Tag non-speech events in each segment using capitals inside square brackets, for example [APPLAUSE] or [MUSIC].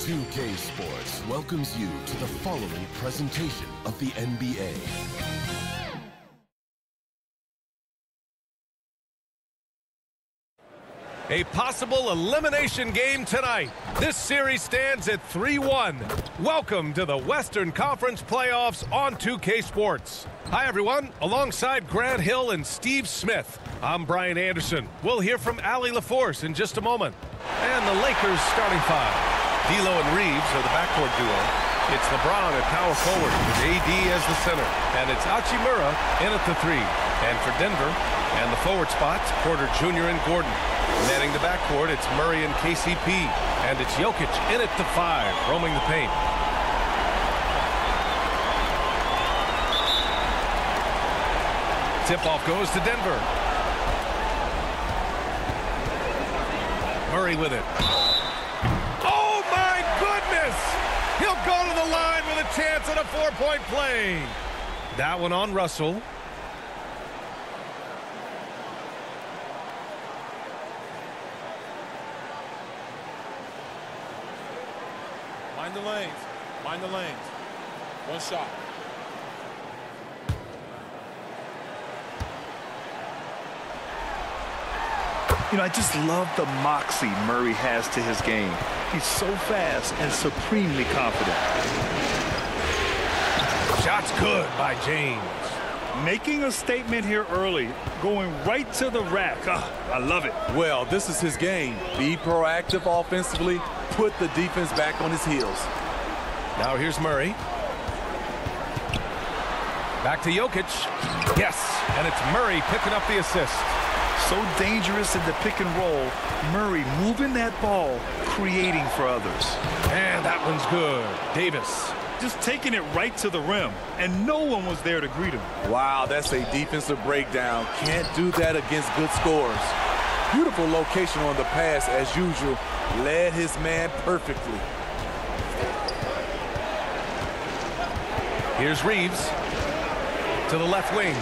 2K Sports welcomes you to the following presentation of the NBA. A possible elimination game tonight. This series stands at 3-1. Welcome to the Western Conference Playoffs on 2K Sports. Hi, everyone. Alongside Grant Hill and Steve Smith, I'm Brian Anderson. We'll hear from Allie LaForce in just a moment. And the Lakers starting five. D'Lo and Reaves are the backcourt duo. It's LeBron at power forward with AD as the center. And it's Hachimura in at the three. And for Denver, and the forward spots, Porter Jr. and Gordon. Manning the backcourt, it's Murray and KCP. And it's Jokic in at the five, roaming the paint. Tip-off goes to Denver. Murray with it. Oh, my goodness! He'll go to the line with a chance at a four-point play. That one on Russell. Mind the lanes. Mind the lanes. One shot. You know, I just love the moxie Murray has to his game. He's so fast and supremely confident. Shot's good by James. Making a statement here early, going right to the rack. Oh, I love it. Well, this is his game. Be proactive offensively, put the defense back on his heels. Now here's Murray. Back to Jokic. Yes, and it's Murray picking up the assist. So dangerous in the pick and roll. Murray moving that ball, creating for others. And that one's good. Davis. Just taking it right to the rim, and no one was there to greet him. Wow, that's a defensive breakdown. Can't do that against good scores. Beautiful location on the pass, as usual. Led his man perfectly. Here's Reaves to the left wing.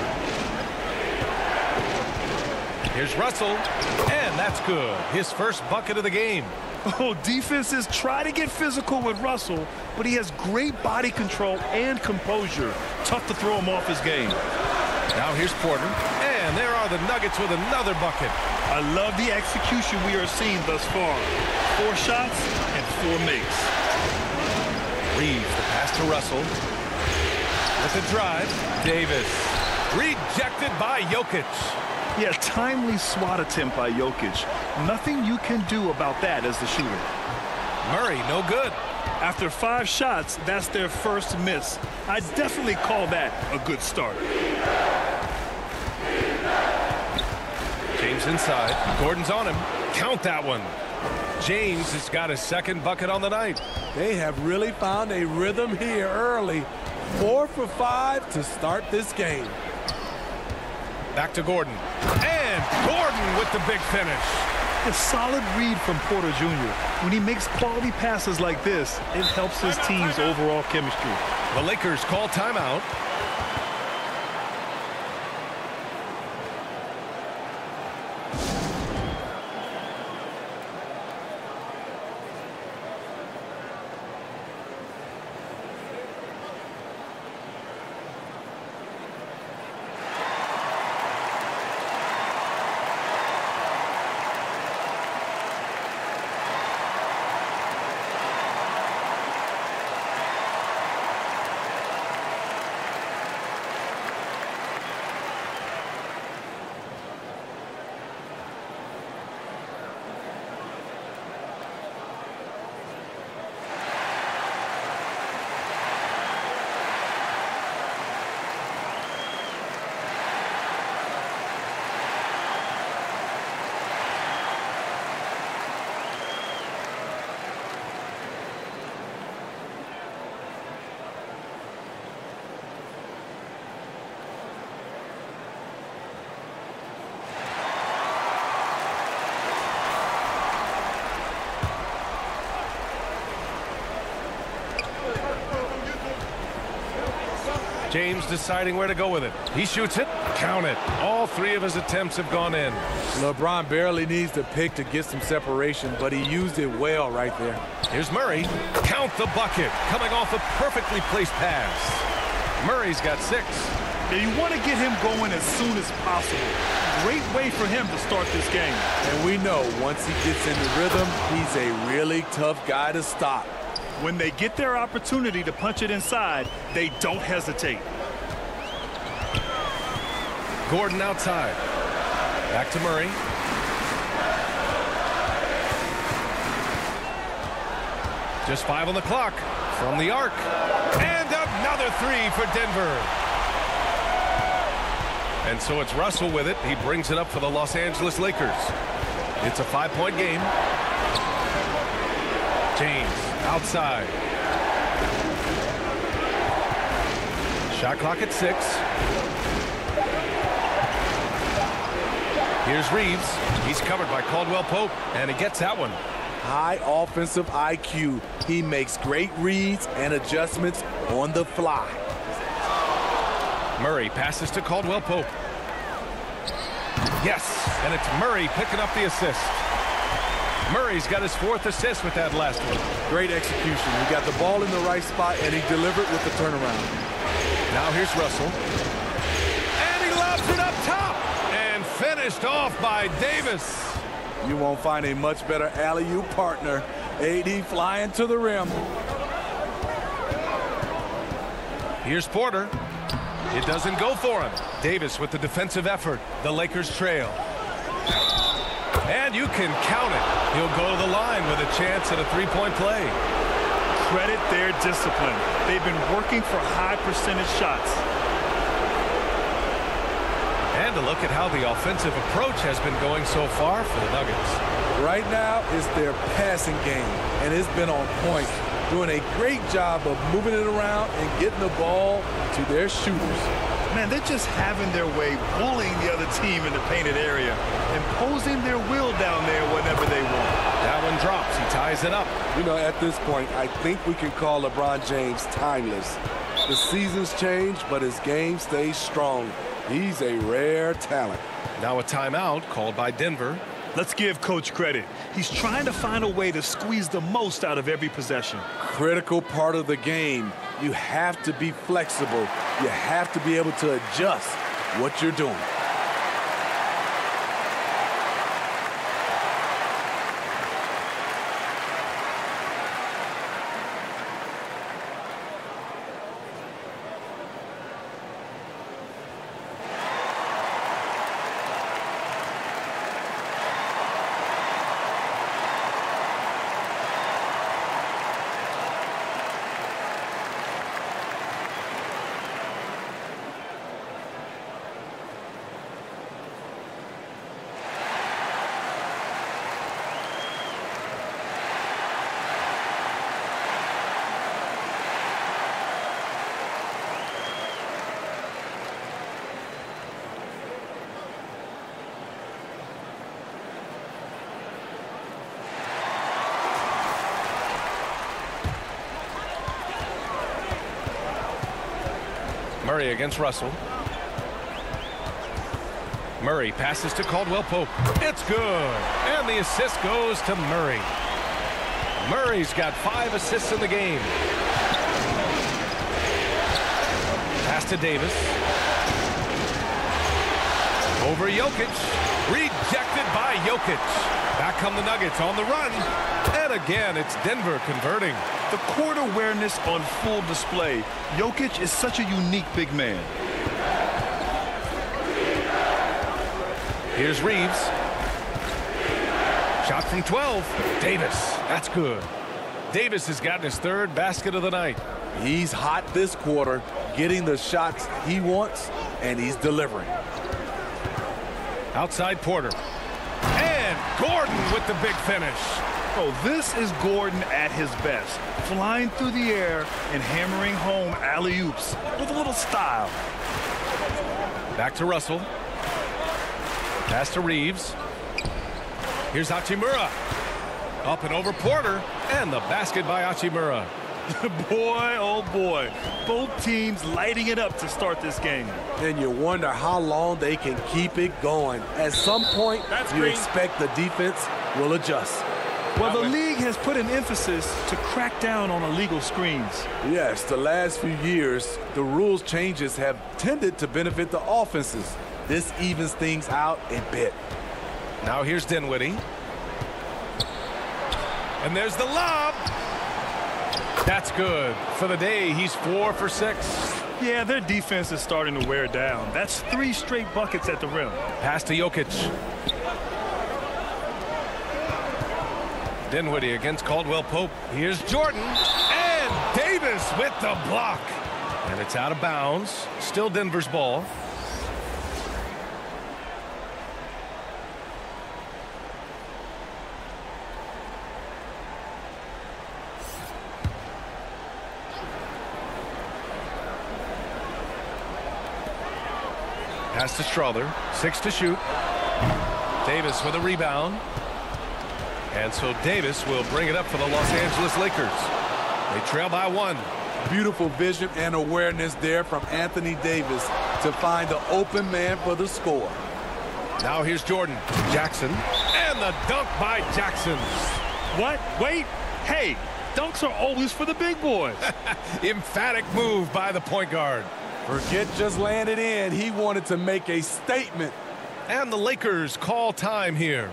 Here's Russell, and that's good. His first bucket of the game. Oh, defenses try to get physical with Russell, but he has great body control and composure. Tough to throw him off his game. Now here's Porter, and there are the Nuggets with another bucket. I love the execution we are seeing thus far. Four shots and four makes. Reaves, the pass to Russell. With the drive, Davis. Rejected by Jokic. Yeah, timely swat attempt by Jokic. Nothing you can do about that as the shooter. Murray, no good. After five shots, that's their first miss. I definitely call that a good start. James inside. Gordon's on him. Count that one. James has got his second bucket on the night. They have really found a rhythm here early. Four for five to start this game. Back to Gordon. With the big finish. A solid read from Porter Jr. When he makes quality passes like this, it helps his team's overall chemistry. The Lakers call timeout. James deciding where to go with it. He shoots it. Count it. All three of his attempts have gone in. LeBron barely needs to pick to get some separation, but he used it well right there. Here's Murray. Count the bucket. Coming off a perfectly placed pass. Murray's got six. Yeah, you want to get him going as soon as possible. Great way for him to start this game. And we know once he gets in the rhythm, he's a really tough guy to stop. When they get their opportunity to punch it inside, they don't hesitate. Gordon outside. Back to Murray. Just five on the clock from the arc. And another three for Denver. And so it's Russell with it. He brings it up for the Los Angeles Lakers. It's a five-point game. James outside. Shot clock at six. Here's Reaves. He's covered by Caldwell Pope, and he gets that one. High offensive IQ. He makes great reads and adjustments on the fly. Murray passes to Caldwell Pope. Yes, and it's Murray picking up the assist. Murray's got his fourth assist with that last one. Great execution. He got the ball in the right spot, and he delivered with the turnaround. Now here's Russell. And he lobs it up top. And finished off by Davis. You won't find a much better alley-oop partner. AD flying to the rim. Here's Porter. It doesn't go for him. Davis with the defensive effort. The Lakers trail. And you can count it. He'll go to the line with a chance at a three-point play. Credit their discipline. They've been working for high percentage shots. And to look at how the offensive approach has been going so far for the Nuggets. Right now is their passing game, and it's been on point. Doing a great job of moving it around and getting the ball to their shooters. Man, they're just having their way, bullying the other team in the painted area, imposing their will down there whenever they want. That one drops. He ties it up. You know, at this point, I think we can call LeBron James timeless. The seasons change, but his game stays strong. He's a rare talent. Now a timeout called by Denver. Let's give Coach credit. He's trying to find a way to squeeze the most out of every possession. Critical part of the game. You have to be flexible. You have to be able to adjust what you're doing. Murray against Russell. Murray passes to Caldwell Pope. It's good. And the assist goes to Murray. Murray's got five assists in the game. Pass to Davis. Over Jokic. Rejected by Jokic. Back come the Nuggets on the run. And again, it's Denver converting. The court awareness on full display. Jokic is such a unique big man. Here's Reaves. Shot from 12. Davis. That's good. Davis has gotten his third basket of the night. He's hot this quarter, getting the shots he wants, and he's delivering. Outside Porter. And Gordon with the big finish. Oh, this is Gordon at his best. Flying through the air and hammering home alley-oops with a little style. Back to Russell. Pass to Reaves. Here's Hachimura. Up and over Porter. And the basket by Hachimura. [LAUGHS] boy, oh boy. Both teams lighting it up to start this game. And you wonder how long they can keep it going. At some point, That's you green. expect the defense will adjust. Well, the league has put an emphasis to crack down on illegal screens. Yes, the last few years, the rules changes have tended to benefit the offenses. This evens things out a bit. Now here's Dinwiddie. And there's the lob. That's good. For the day, he's four for six. Yeah, their defense is starting to wear down. That's three straight buckets at the rim. Pass to Jokic. Dinwiddie against Caldwell Pope. Here's Jordan. And Davis with the block. And it's out of bounds. Still Denver's ball. Pass to Strawther. Six to shoot. Davis with a rebound. And so Davis will bring it up for the Los Angeles Lakers. They trail by one. Beautiful vision and awareness there from Anthony Davis to find the open man for the score. Now here's Jordan. Jackson. And the dunk by Jackson. What? Wait. Hey, dunks are always for the big boys. [LAUGHS] Emphatic move by the point guard. Forget just laying it in. He wanted to make a statement. And the Lakers call time here.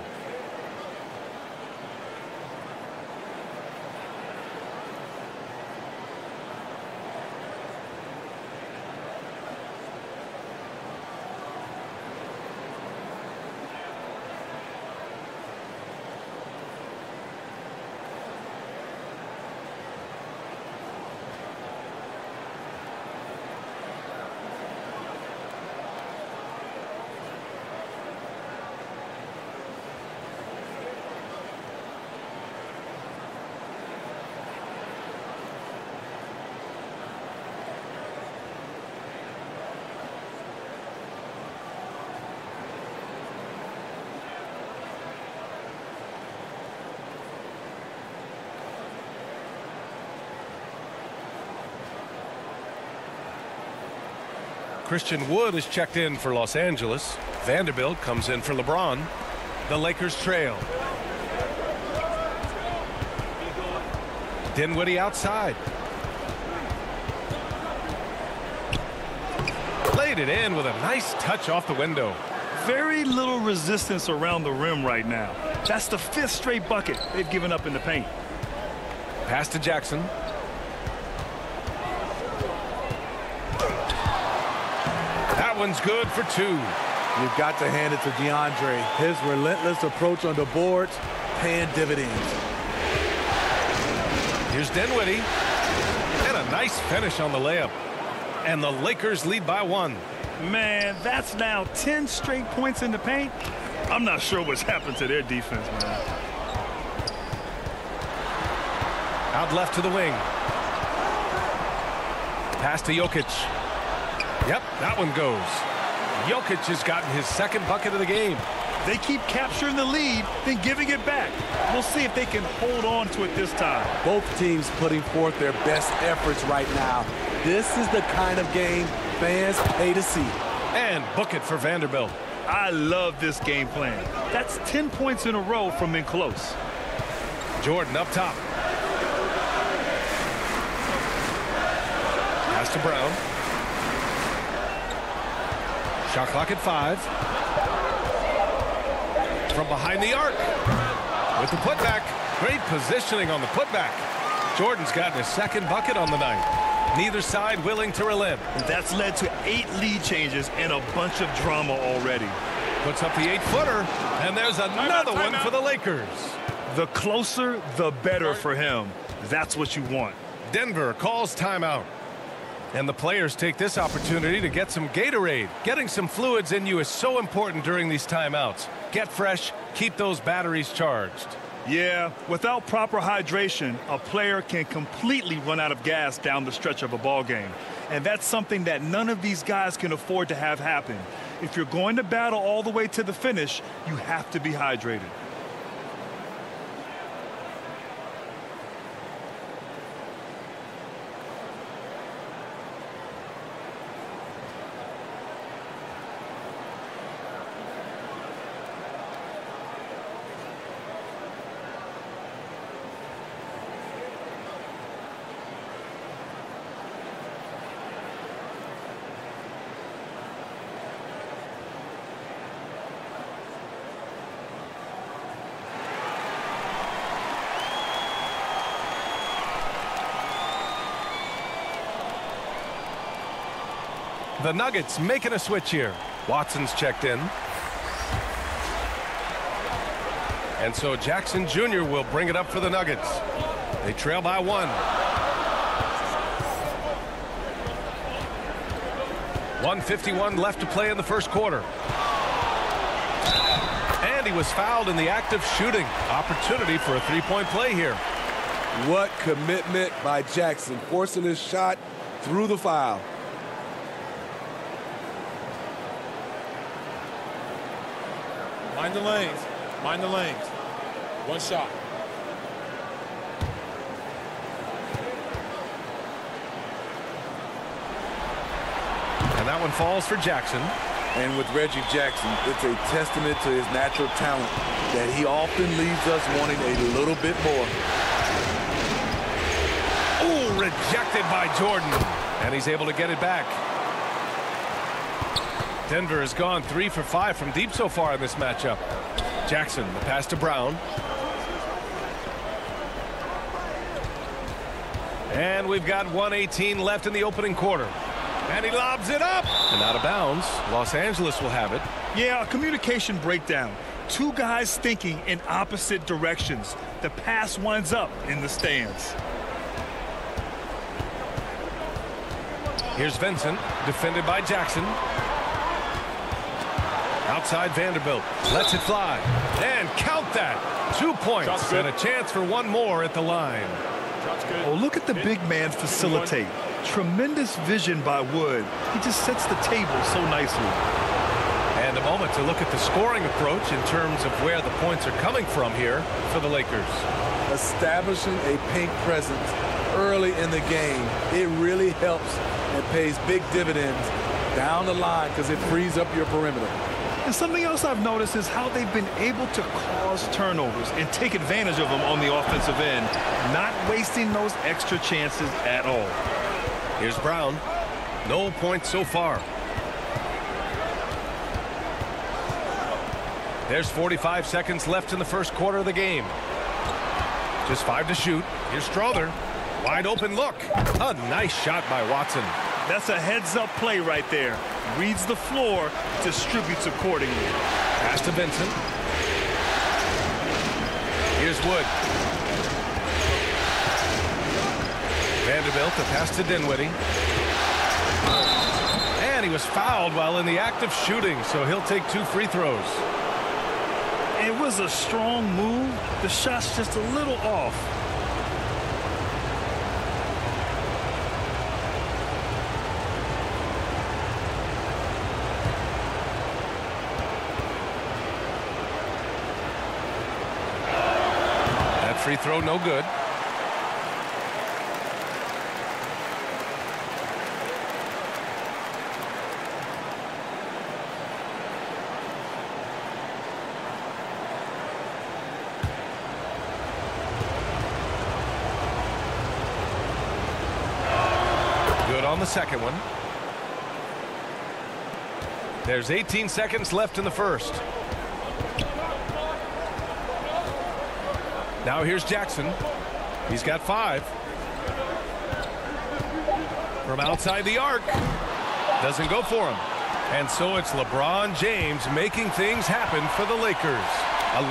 Christian Wood is checked in for Los Angeles. Vanderbilt comes in for LeBron. The Lakers trail. Dinwiddie outside. Laid it in with a nice touch off the window. Very little resistance around the rim right now. That's the fifth straight bucket they've given up in the paint. Pass to Jackson. That one's good for two. You've got to hand it to DeAndre. His relentless approach on the boards, paying dividends. Here's Dinwiddie. And a nice finish on the layup. And the Lakers lead by one. Man, that's now 10 straight points in the paint. I'm not sure what's happened to their defense, man. Out left to the wing. Pass to Jokic. Yep, that one goes. Jokic has gotten his second bucket of the game. They keep capturing the lead, then giving it back. We'll see if they can hold on to it this time. Both teams putting forth their best efforts right now. This is the kind of game fans pay to see. And book it for Vanderbilt. I love this game plan. That's 10 points in a row from in close. Jordan up top. Pass to Braun. Shot clock at five. From behind the arc. With the putback. Great positioning on the putback. Jordan's gotten his second bucket on the night. Neither side willing to relent. That's led to eight lead changes and a bunch of drama already. Puts up the eight-footer. And there's another one timeout. for the Lakers. The closer, the better for him. That's what you want. Denver calls timeout. And the players take this opportunity to get some Gatorade. Getting some fluids in you is so important during these timeouts. Get fresh, keep those batteries charged. Yeah, without proper hydration, a player can completely run out of gas down the stretch of a ball game. And that's something that none of these guys can afford to have happen. If you're going to battle all the way to the finish, you have to be hydrated. The Nuggets making a switch here. Watson's checked in. And so Jackson Jr. will bring it up for the Nuggets. They trail by one. 151 left to play in the first quarter. And he was fouled in the act of shooting. Opportunity for a three-point play here. What commitment by Jackson, forcing his shot through the foul. The lanes. Mind the lanes. One shot. And that one falls for Jackson. And with Reggie Jackson, it's a testament to his natural talent that he often leaves us wanting a little bit more. Oh, rejected by Jordan. And he's able to get it back. Denver has gone three for five from deep so far in this matchup. Jackson, the pass to Braun. And we've got 118 left in the opening quarter. And he lobs it up. And out of bounds. Los Angeles will have it. Yeah, a communication breakdown. Two guys thinking in opposite directions. The pass winds up in the stands. Here's Vincent, defended by Jackson. Outside Vanderbilt. Lets it fly. And count that. Two points and a chance for one more at the line. Oh, look at the big man facilitate. Tremendous vision by Wood. He just sets the table so nicely. And a moment to look at the scoring approach in terms of where the points are coming from here for the Lakers. Establishing a paint presence early in the game, it really helps and pays big dividends down the line because it frees up your perimeter. And something else I've noticed is how they've been able to cause turnovers and take advantage of them on the offensive end, not wasting those extra chances at all. Here's Braun. No points so far. There's 45 seconds left in the first quarter of the game. Just five to shoot. Here's Strawther. Wide open look. A nice shot by Watson. That's a heads-up play right there. Reads the floor, distributes accordingly. Pass to Vincent. Here's Wood. Vanderbilt, the pass to Dinwiddie. And he was fouled while in the act of shooting, so he'll take two free throws. It was a strong move. The shot's just a little off. That free throw no good. Good on the second one. There's 18 seconds left in the first. Now here's Jackson. He's got five. From outside the arc. Doesn't go for him. And so it's LeBron James making things happen for the Lakers.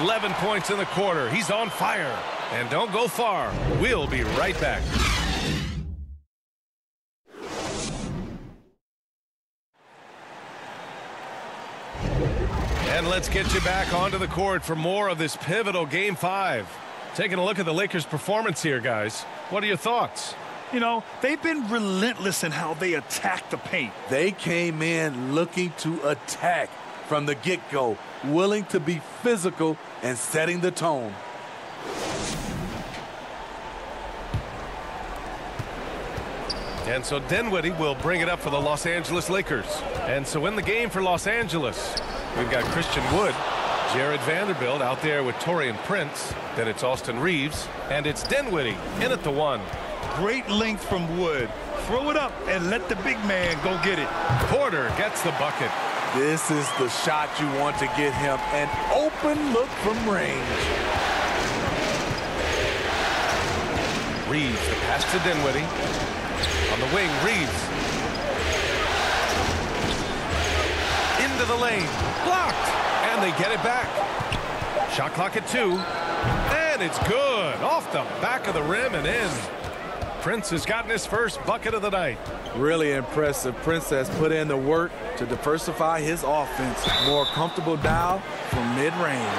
11 points in the quarter. He's on fire. And don't go far. We'll be right back. And let's get you back onto the court for more of this pivotal Game 5. Taking a look at the Lakers' performance here, guys. What are your thoughts? You know, they've been relentless in how they attack the paint. They came in looking to attack from the get-go, willing to be physical and setting the tone. And so Dinwiddie will bring it up for the Los Angeles Lakers. And so in the game for Los Angeles, we've got Christian Wood, Jarred Vanderbilt out there with Taurean Prince. Then it's Austin Reaves, and it's Dinwiddie in at the one. Great length from Wood. Throw it up and let the big man go get it. Porter gets the bucket. This is the shot you want to get him. An open look from range. Reaves, the pass to Dinwiddie. On the wing, Reaves. into the lane. Blocked. And they get it back. Shot clock at two. And it's good. Off the back of the rim and in. Prince has gotten his first bucket of the night. Really impressive. Prince has put in the work to diversify his offense. More comfortable dial from mid-range.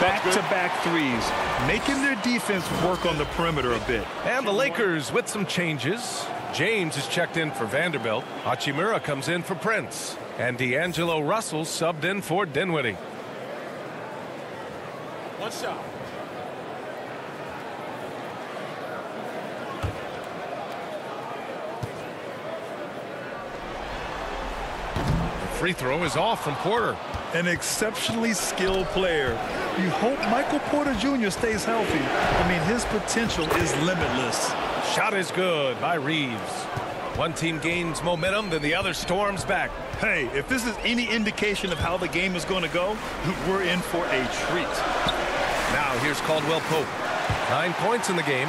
Back-to-back threes, making their defense work on the perimeter a bit. And the Lakers with some changes. James is checked in for Vanderbilt. Hachimura comes in for Prince. And D'Angelo Russell subbed in for Dinwiddie. One shot. Free throw is off from Porter. An exceptionally skilled player. You hope Michael Porter Jr. stays healthy. I mean, his potential is limitless. Shot is good by Reaves. One team gains momentum, then the other storms back. Hey, if this is any indication of how the game is going to go, we're in for a treat. Now here's Caldwell Pope. Nine points in the game.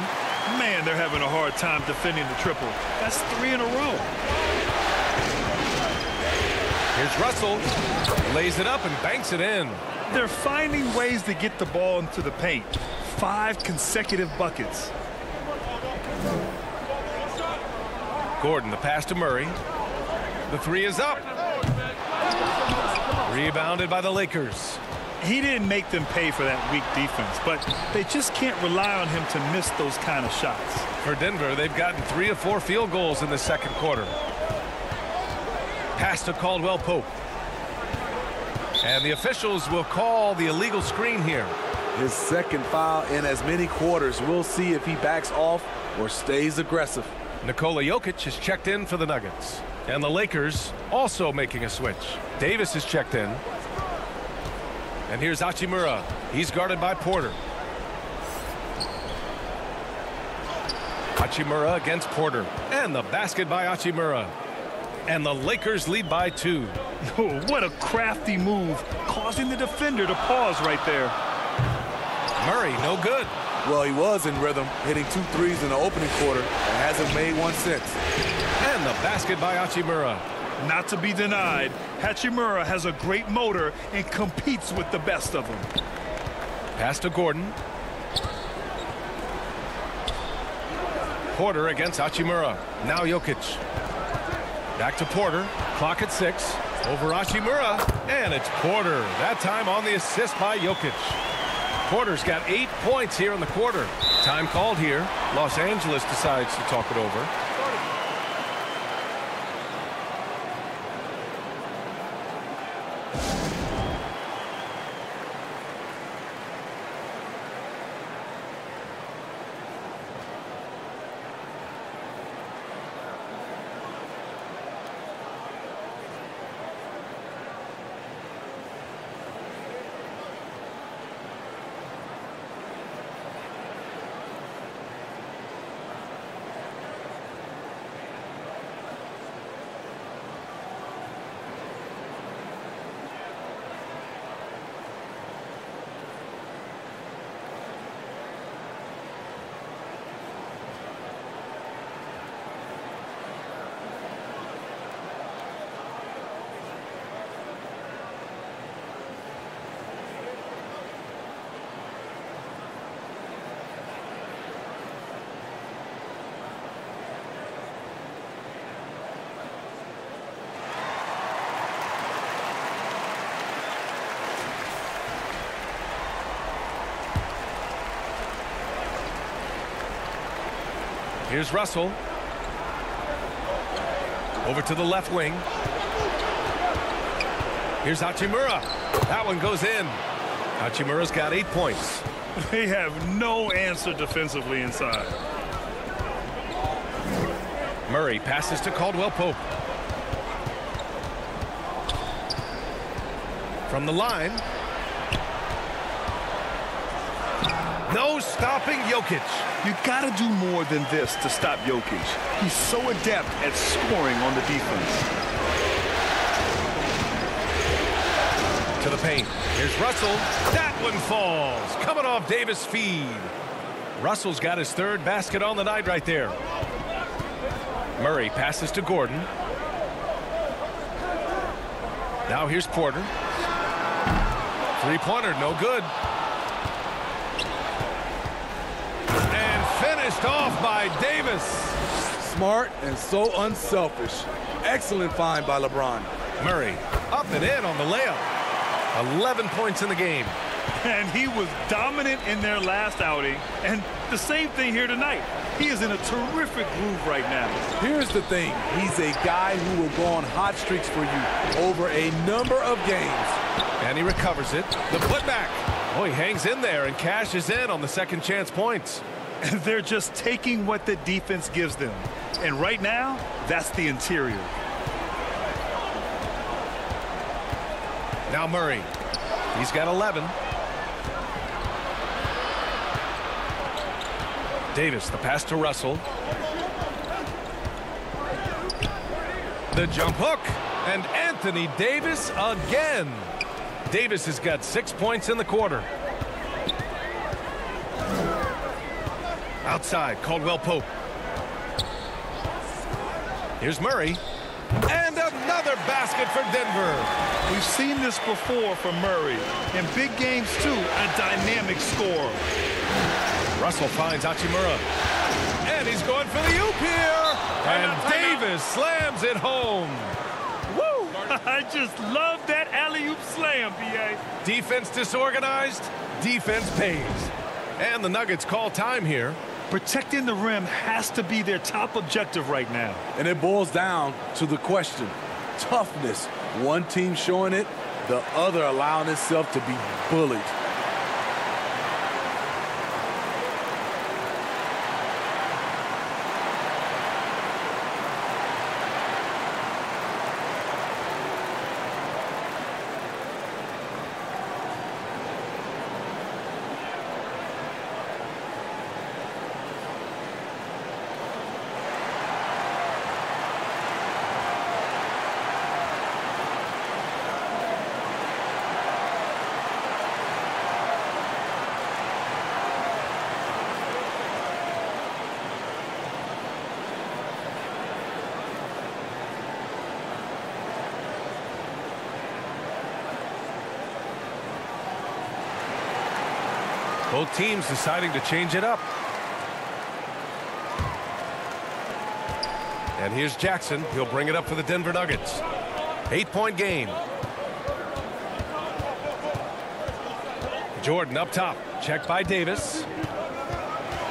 Man, they're having a hard time defending the triple. That's three in a row. Here's Russell. Lays it up and banks it in. They're finding ways to get the ball into the paint. Five consecutive buckets. Gordon, the pass to Murray. The three is up. Rebounded by the Lakers. He didn't make them pay for that weak defense, but they just can't rely on him to miss those kind of shots. For Denver, they've gotten three or four field goals in the second quarter. Pass to Caldwell Pope. And the officials will call the illegal screen here. His second foul in as many quarters. We'll see if he backs off or stays aggressive. Nikola Jokic is checked in for the Nuggets. And the Lakers also making a switch. Davis is checked in. And here's Hachimura. He's guarded by Porter. Hachimura against Porter. And the basket by Hachimura. And the Lakers lead by two. [LAUGHS] Oh, what a crafty move, causing the defender to pause right there. Murray, no good. Well, he was in rhythm, hitting two threes in the opening quarter and hasn't made one since. And the basket by Hachimura. Not to be denied, Hachimura has a great motor and competes with the best of them. Pass to Gordon. Porter against Hachimura. Now Jokic. Back to Porter. Clock at six. Over Hachimura. And it's Porter. That time on the assist by Jokic. Porter's got eight points here in the quarter. Time called here. Los Angeles decides to talk it over. Here's Russell. Over to the left wing. Here's Hachimura. That one goes in. Hachimura's got eight points. [LAUGHS] They have no answer defensively inside. Murray passes to Caldwell Pope. From the line. No stopping Jokic. You got to do more than this to stop Jokic. He's so adept at scoring on the defense. To the paint. Here's Russell. That one falls. Coming off Davis' feed. Russell's got his third basket on the night right there. Murray passes to Gordon. Now here's Porter. Three-pointer, no good. And finished off by Davis. Smart and so unselfish. Excellent find by LeBron. Murray up and in on the layup. 11 points in the game. And he was dominant in their last outing. And the same thing here tonight. He is in a terrific groove right now. Here's the thing. He's a guy who will go on hot streaks for you over a number of games. And he recovers it. The putback. Oh, he hangs in there and cashes in on the second chance points. [LAUGHS] They're just taking what the defense gives them. And right now, that's the interior. Now Murray. He's got 11. Davis, the pass to Russell. The jump hook. And Anthony Davis again. Davis has got six points in the quarter. Outside, Caldwell Pope. Here's Murray. And another basket for Denver. We've seen this before from Murray. In big games, too, a dynamic score. Russell finds Hachimura. And he's going for the oop here. And Davis slams it home. Woo! [LAUGHS] I just love that alley-oop slam, B.A. Defense disorganized, defense pays. And the Nuggets call time here. Protecting the rim has to be their top objective right now. And it boils down to the question. Toughness. One team showing it, the other allowing itself to be bullied. Teams deciding to change it up. And here's Jackson. He'll bring it up for the Denver Nuggets. Eight-point game. Jordan up top. Checked by Davis.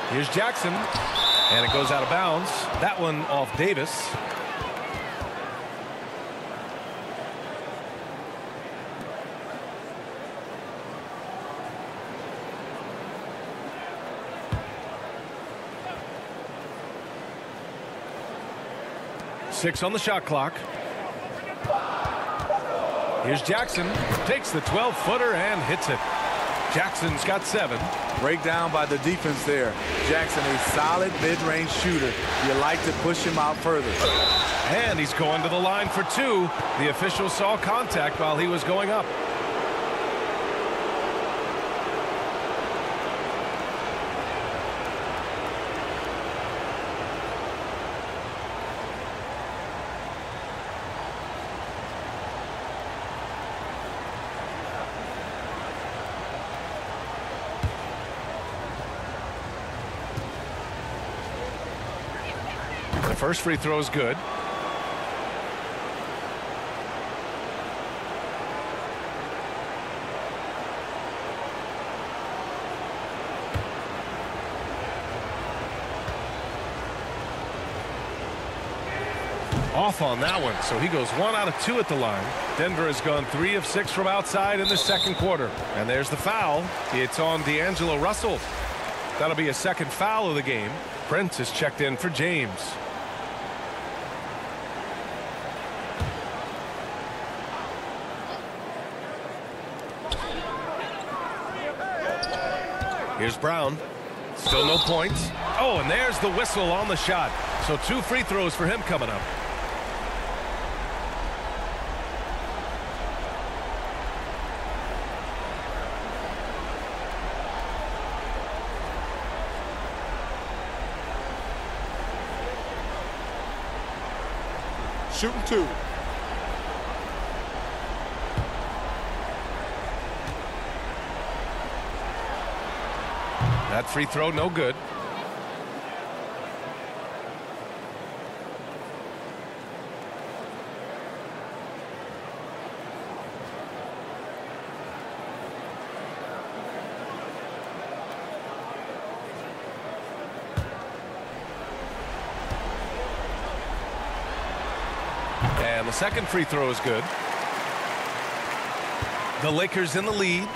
Here's Jackson. And it goes out of bounds. That one off Davis. Six on the shot clock. Here's Jackson. Takes the 12-footer and hits it. Jackson's got seven. Breakdown by the defense there. Jackson, a solid mid-range shooter. You like to push him out further. And he's going to the line for two. The official saw contact while he was going up. First free throw is good. Off on that one, so he goes one out of two at the line. Denver has gone three of six from outside in the second quarter. And there's the foul. It's on D'Angelo Russell. That'll be a second foul of the game. Prince has checked in for James. Here's Braun. Still no points. Oh, and there's the whistle on the shot. So two free throws for him coming up. Shooting two. That free throw, no good. And the second free throw is good. The Lakers in the lead.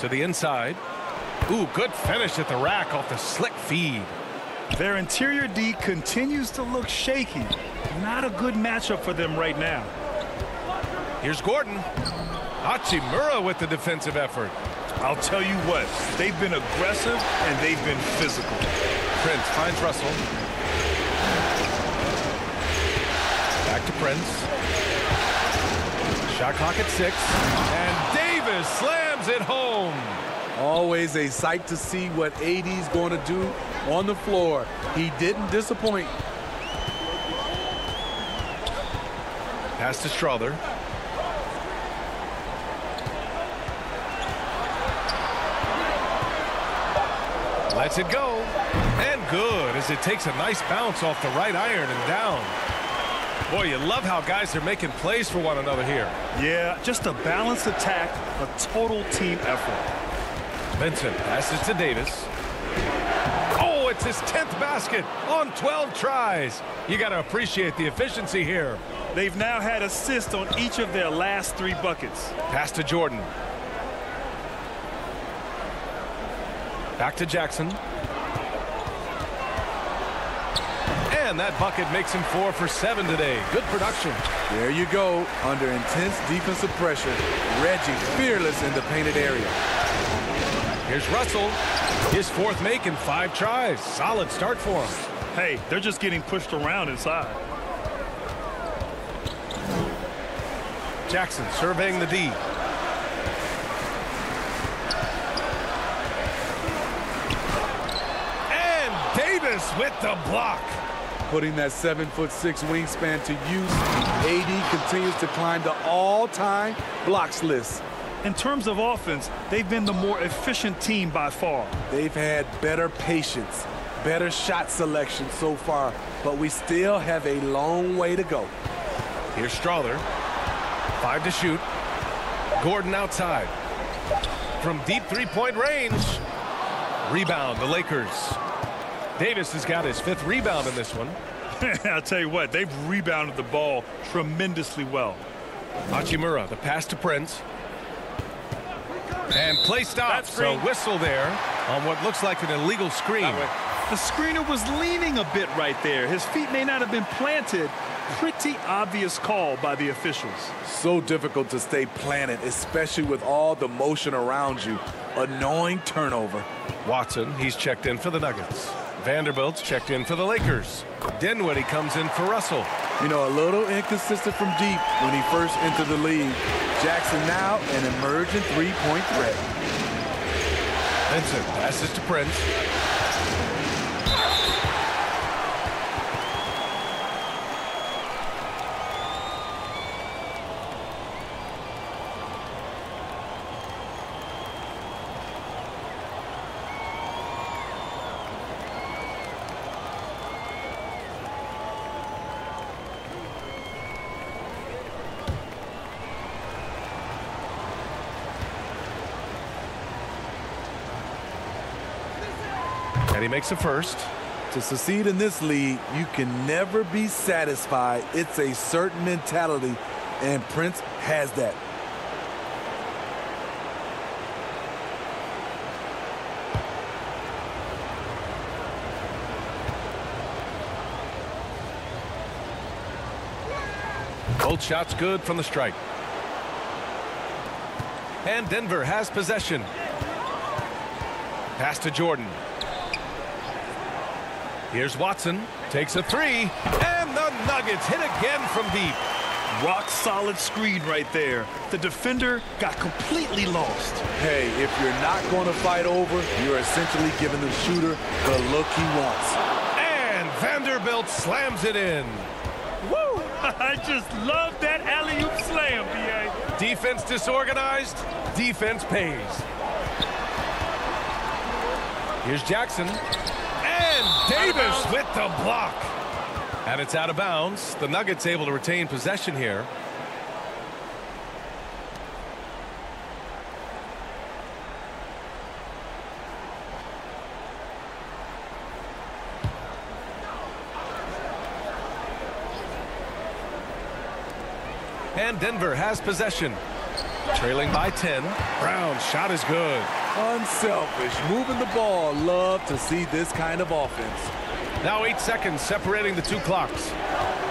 To the inside. Ooh, good finish at the rack off the slick feed. Their interior D continues to look shaky. Not a good matchup for them right now. Here's Gordon. Hachimura with the defensive effort. I'll tell you what, they've been aggressive and they've been physical. Prince finds Russell. Back to Prince. Shot clock at six. And Davis slams it home. Always a sight to see what AD's going to do on the floor. He didn't disappoint. Pass to Strawther. Lets it go. And good as it takes a nice bounce off the right iron and down. Boy, you love how guys are making plays for one another here. Yeah, just a balanced attack, a total team effort. Vincent passes to Davis. Oh, it's his 10th basket on 12 tries. You got to appreciate the efficiency here. They've now had assists on each of their last three buckets. Pass to Jordan. Back to Jackson. And that bucket makes him four for seven today. Good production. There you go. Under intense defensive pressure, Reggie fearless in the painted area. Here's Russell. His fourth make in five tries. Solid start for him. Hey, they're just getting pushed around inside. Jackson surveying the D. And Davis with the block. Putting that seven foot six wingspan to use, AD continues to climb the all-time blocks list. In terms of offense, they've been the more efficient team by far. They've had better patience, better shot selection so far, but we still have a long way to go. Here's Strawther. Five to shoot. Gordon outside. From deep three-point range. Rebound, the Lakers. Davis has got his fifth rebound in this one. [LAUGHS] I'll tell you what, they've rebounded the ball tremendously well. Hachimura, the pass to Prince. And play stops. So whistle there on what looks like an illegal screen. The screener was leaning a bit right there. His feet may not have been planted. Pretty obvious call by the officials. So difficult to stay planted, especially with all the motion around you. Annoying turnover. Watson, he's checked in for the Nuggets. Vanderbilt's checked in for the Lakers. Dinwiddie comes in for Russell. You know, a little inconsistent from deep when he first entered the league. Jackson now an emerging three-point threat. Vincent passes to Prince. Makes a first. To succeed in this league, you can never be satisfied. It's a certain mentality, and Prince has that. Both shots good from the strike. And Denver has possession. Pass to Jordan. Here's Watson. Takes a three. And the Nuggets hit again from deep. Rock solid screen right there. The defender got completely lost. Hey, if you're not going to fight over, you're essentially giving the shooter the look he wants. And Vanderbilt slams it in. Woo! [LAUGHS] I just love that alley-oop slam, B.A. Defense disorganized. Defense pays. Here's Jackson. Davis with the block. And it's out of bounds. The Nuggets able to retain possession here. And Denver has possession. Trailing by 10. Braun shot is good. Unselfish, moving the ball. Love to see this kind of offense. Now eight seconds separating the two clocks.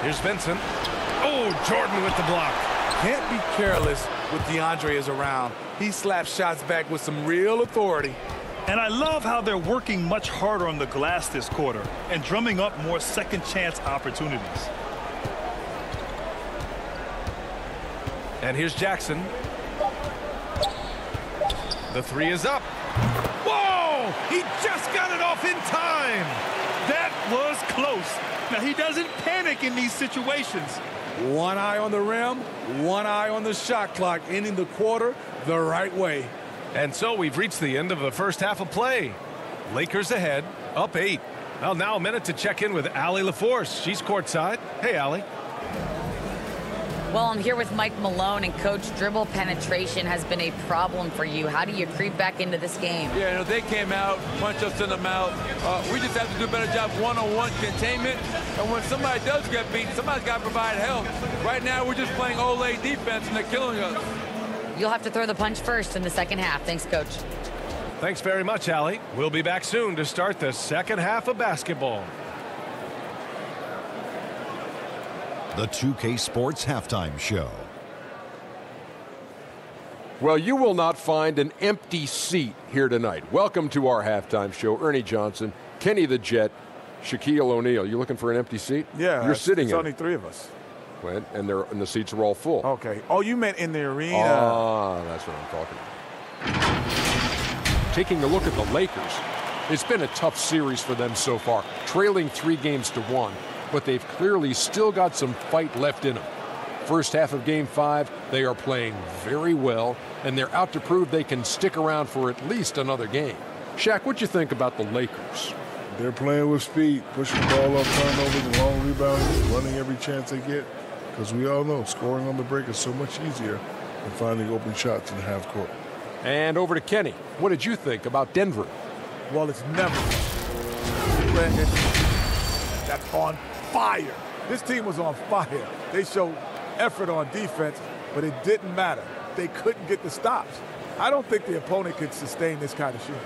Here's Vincent. Oh, Jordan with the block. Can't be careless with DeAndre is around. He slaps shots back with some real authority. And I love how they're working much harder on the glass this quarter and drumming up more second chance opportunities. And here's Jackson. The three is up. Whoa! He just got it off in time. That was close. Now, he doesn't panic in these situations. One eye on the rim, one eye on the shot clock, ending the quarter the right way. And so we've reached the end of the first half of play. Lakers ahead, up eight. Well, now a minute to check in with Allie LaForce. She's courtside. Hey, Allie. Well, I'm here with Mike Malone, and Coach, dribble penetration has been a problem for you. How do you creep back into this game? Yeah, you know, they came out, punched us in the mouth. Uh, we just have to do a better job one-on-one containment. And when somebody does get beat, somebody's got to provide help. Right now, we're just playing olé defense, and they're killing us. You'll have to throw the punch first in the second half. Thanks, Coach. Thanks very much, Allie. We'll be back soon to start the second half of basketball. The 2K Sports Halftime Show. Well, you will not find an empty seat here tonight. Welcome to our halftime show. Ernie Johnson, Kenny the Jet, Shaquille O'Neal. You looking for an empty seat? Yeah, you're sitting it's in. only three of us. Well, and they're and the seats are all full. Okay. Oh, you meant in the arena? Ah, that's what I'm talking about. Taking a look at the Lakers, it's been a tough series for them so far, trailing three games to one, but they've clearly still got some fight left in them. First half of game five, they are playing very well, and they're out to prove they can stick around for at least another game. Shaq, what do you think about the Lakers? They're playing with speed, pushing the ball up, turnovers, and long rebounds, running every chance they get. Because we all know scoring on the break is so much easier than finding open shots in the half court. And over to Kenny. What did you think about Denver? Well, it's never that's on fire. This team was on fire. They showed effort on defense, but it didn't matter. They couldn't get the stops. I don't think the opponent could sustain this kind of shooting.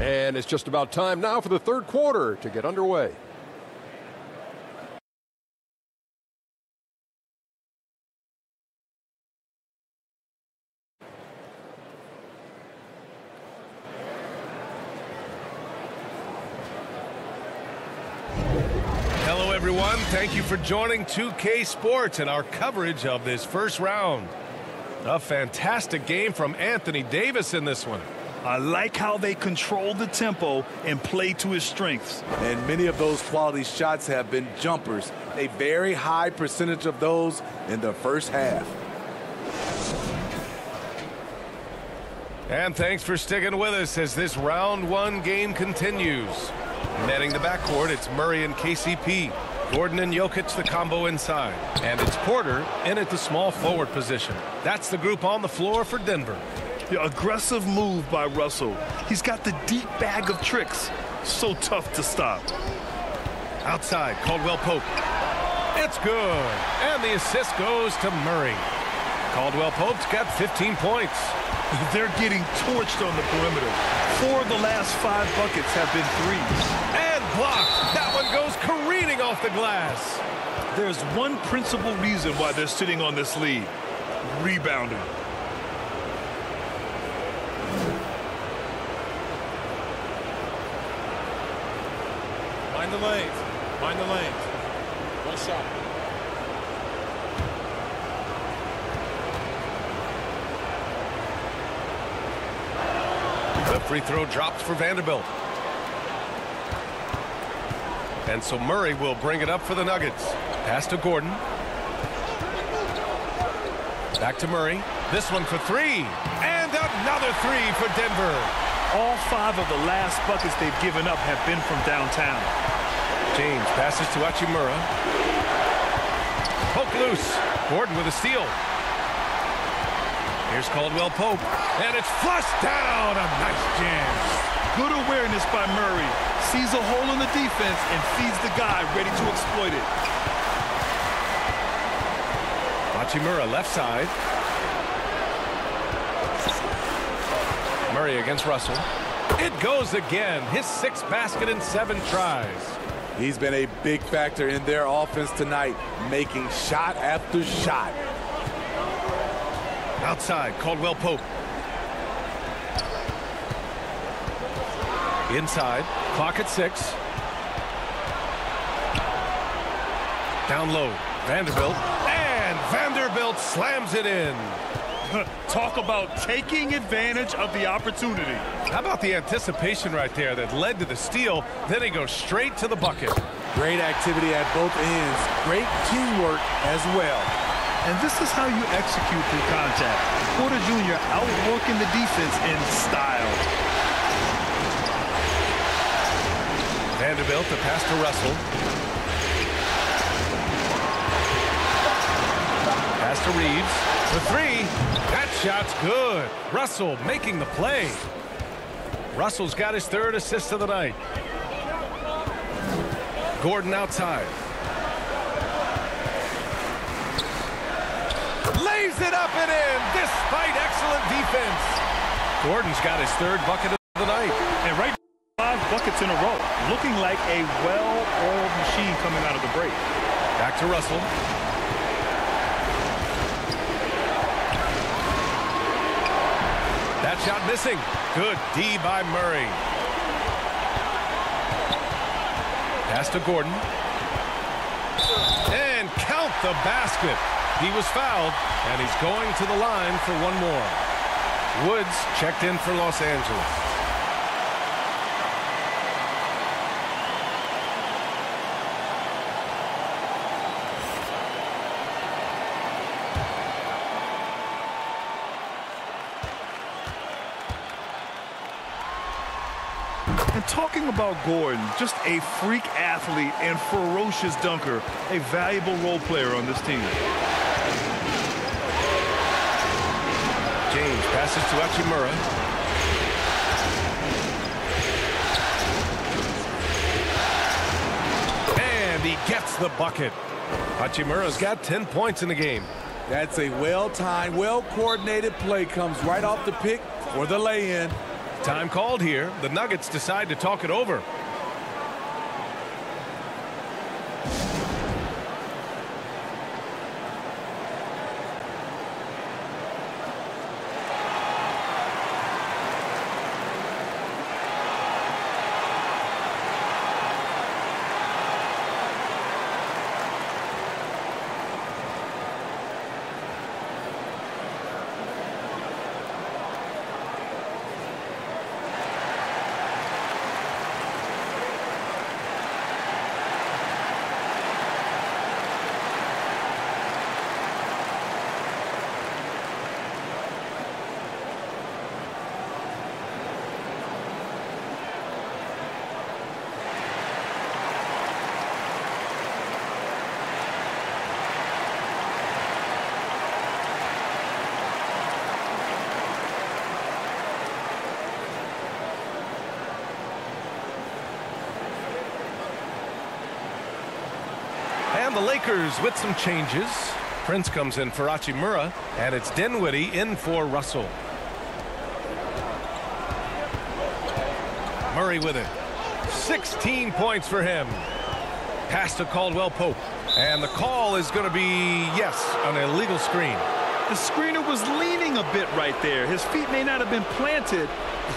And it's just about time now for the third quarter to get underway. Hello, everyone. Thank you for joining 2K Sports and our coverage of this first round. A fantastic game from Anthony Davis in this one. I like how they control the tempo and play to his strengths. And many of those quality shots have been jumpers. A very high percentage of those in the first half. And thanks for sticking with us as this round one game continues. Netting the backcourt, it's Murray and KCP. Gordon and Jokic, the combo inside. And it's Porter in at the small forward position. That's the group on the floor for Denver. The aggressive move by Russell. He's got the deep bag of tricks. So tough to stop. Outside, Caldwell Pope. It's good. And the assist goes to Murray. Caldwell Pope's got 15 points. [LAUGHS] They're getting torched on the perimeter. Four of the last five buckets have been threes. And blocked. That one goes careening off the glass. There's one principal reason why they're sitting on this lead. Rebounding. Mind the lanes. Mind the lanes. One shot. The free throw drops for Vanderbilt. And so Murray will bring it up for the Nuggets. Pass to Gordon. Back to Murray. This one for three. And another three for Denver. All five of the last buckets they've given up have been from downtown. James passes to Hachimura. Poke loose. Gordon with a steal. Here's Caldwell Pope. And it's flushed down. A nice jam. Good awareness by Murray. Sees a hole in the defense and feeds the guy ready to exploit it. Hachimura left side. Murray against Russell. It goes again. His sixth basket in seven tries. He's been a big factor in their offense tonight, making shot after shot. Outside, Caldwell Pope. Inside, clock at six. Down low, Vanderbilt. And Vanderbilt slams it in. [LAUGHS] Talk about taking advantage of the opportunity. How about the anticipation right there that led to the steal? Then he goes straight to the bucket. Great activity at both ends. Great teamwork as well. And this is how you execute through contact. Porter Jr. outworking the defense in style. Vanderbilt to pass to Russell. Pass to Reaves. The three. That shot's good. Russell making the play. Russell's got his third assist of the night. Gordon outside. Lays it up and in despite excellent defense. Gordon's got his third bucket of the night. Buckets in a row. Looking like a well-oiled machine coming out of the break. Back to Russell. That shot missing. Good D by Murray. Pass to Gordon. And count the basket. He was fouled, and he's going to the line for one more. Woods checked in for Los Angeles. And talking about Gordon, just a freak athlete and ferocious dunker, a valuable role player on this team. James passes to Hachimura. And he gets the bucket. Hachimura's got 10 points in the game. That's a well-timed, well-coordinated play. Comes right off the pick for the lay-in. Time called here. The Nuggets decide to talk it over. And the Lakers with some changes. Prince comes in for Hachimura, and it's Dinwiddie in for Russell. Murray with it. 16 points for him. Pass to Caldwell Pope. And the call is going to be, yes, an illegal screen. The screener was leaning a bit right there. His feet may not have been planted.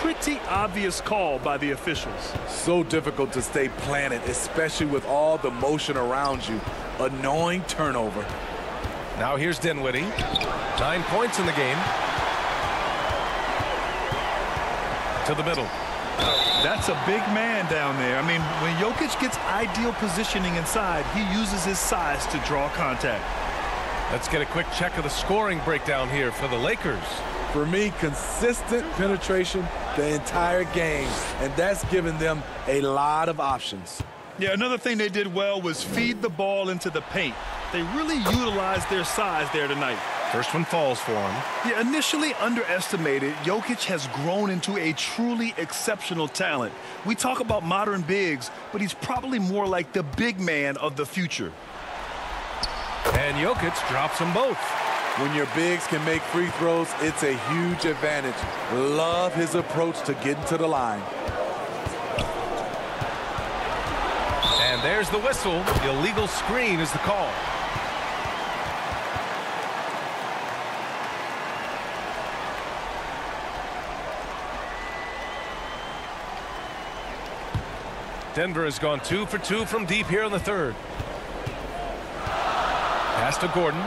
Pretty obvious call by the officials. So difficult to stay planted, especially with all the motion around you. Annoying turnover. Now here's Dinwiddie. Nine points in the game. To the middle. That's a big man down there. I mean, when Jokic gets ideal positioning inside, he uses his size to draw contact. Let's get a quick check of the scoring breakdown here for the Lakers. For me, consistent penetration the entire game, and that's given them a lot of options. Yeah, another thing they did well was feed the ball into the paint. They really utilized their size there tonight. First one falls for him. Yeah, initially underestimated, Jokic has grown into a truly exceptional talent. We talk about modern bigs, but he's probably more like the big man of the future. And Jokic drops them both. When your bigs can make free throws, it's a huge advantage. Love his approach to getting to the line. There's the whistle. The illegal screen is the call. Denver has gone two for two from deep here in the third. Pass to Gordon.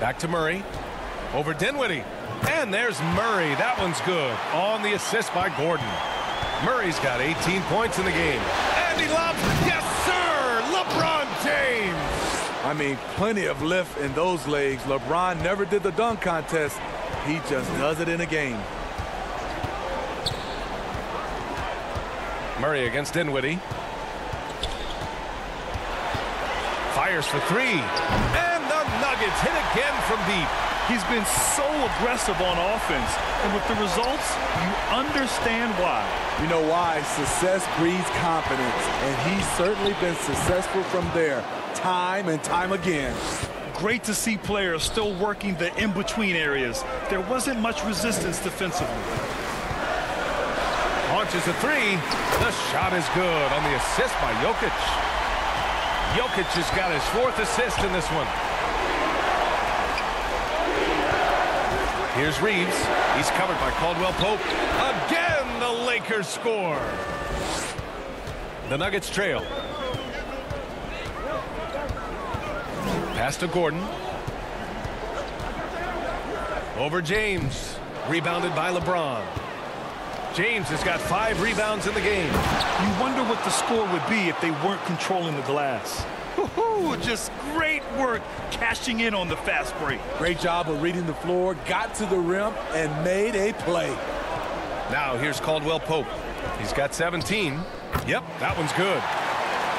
Back to Murray. Over Dinwiddie. And there's Murray. That one's good. On the assist by Gordon. Murray's got 18 points in the game. And he loves, yes, sir, LeBron James. I mean, plenty of lift in those legs. LeBron never did the dunk contest. He just does it in a game. Murray against Dinwiddie. Fires for three. And the Nuggets hit again from deep. He's been so aggressive on offense, and with the results, you understand why. You know why? Success breeds confidence, and he's certainly been successful from there, time and time again. Great to see players still working the in-between areas. There wasn't much resistance defensively. Launches a three. The shot is good on the assist by Jokic. Jokic has got his fourth assist in this one. Here's Reaves. He's covered by Caldwell Pope. Again, the Lakers score. The Nuggets trail. Pass to Gordon. Over James. Rebounded by LeBron. James has got five rebounds in the game. You wonder what the score would be if they weren't controlling the glass. Just great work cashing in on the fast break. Great job of reading the floor, got to the rim, and made a play. Now here's Caldwell Pope. He's got 17. Yep, that one's good.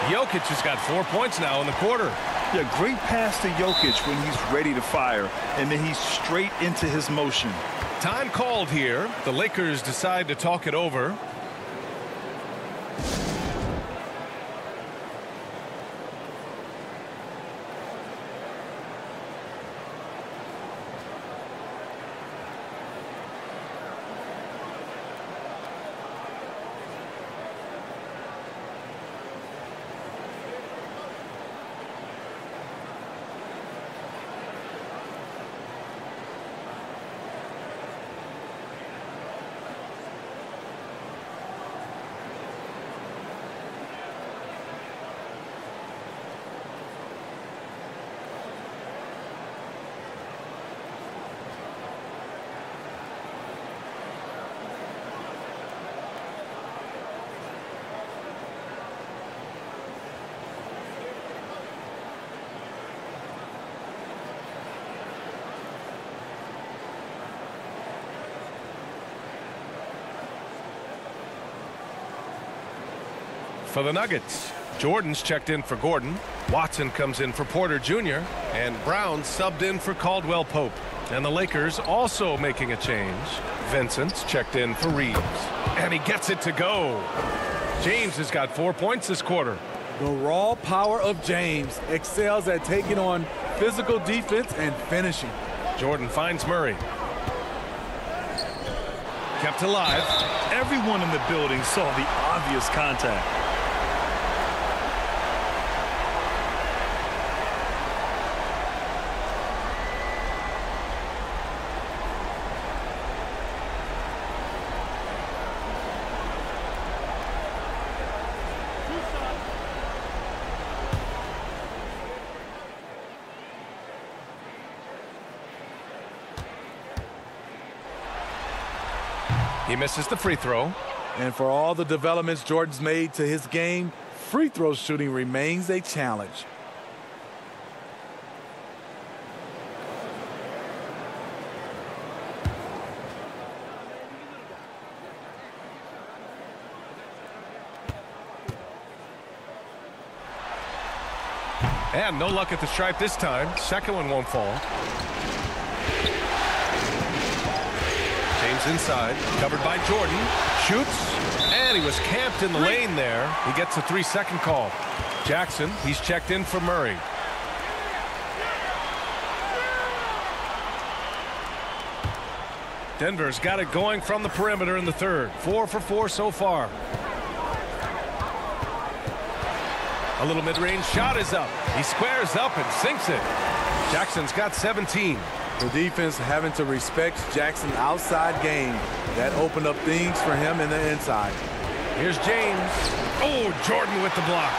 Jokic has got four points now in the quarter. Yeah, great pass to Jokic when he's ready to fire, and then he's straight into his motion. Time called here. The Lakers decide to talk it over. For the Nuggets, Jordan's checked in for Gordon. Watson comes in for Porter Jr. And Braun subbed in for Caldwell Pope. And the Lakers also making a change. Vincent's checked in for Reaves. And he gets it to go. James has got four points this quarter. The raw power of James excels at taking on physical defense and finishing. Jordan finds Murray. Kept alive. Everyone in the building saw the obvious contact. misses the free throw. And for all the developments Jordan's made to his game, free throw shooting remains a challenge. And no luck at the stripe this time. Second one won't fall. Inside, covered by Jordan. Shoots, and he was camped in the lane there. He gets a three-second call. Jackson, he's checked in for Murray. Denver's got it going from the perimeter in the third. Four for four so far. A little mid-range shot is up. He squares up and sinks it. Jackson's got 17. The defense having to respect Jackson's outside game. That opened up things for him in the inside. Here's James. Oh, Jordan with the block.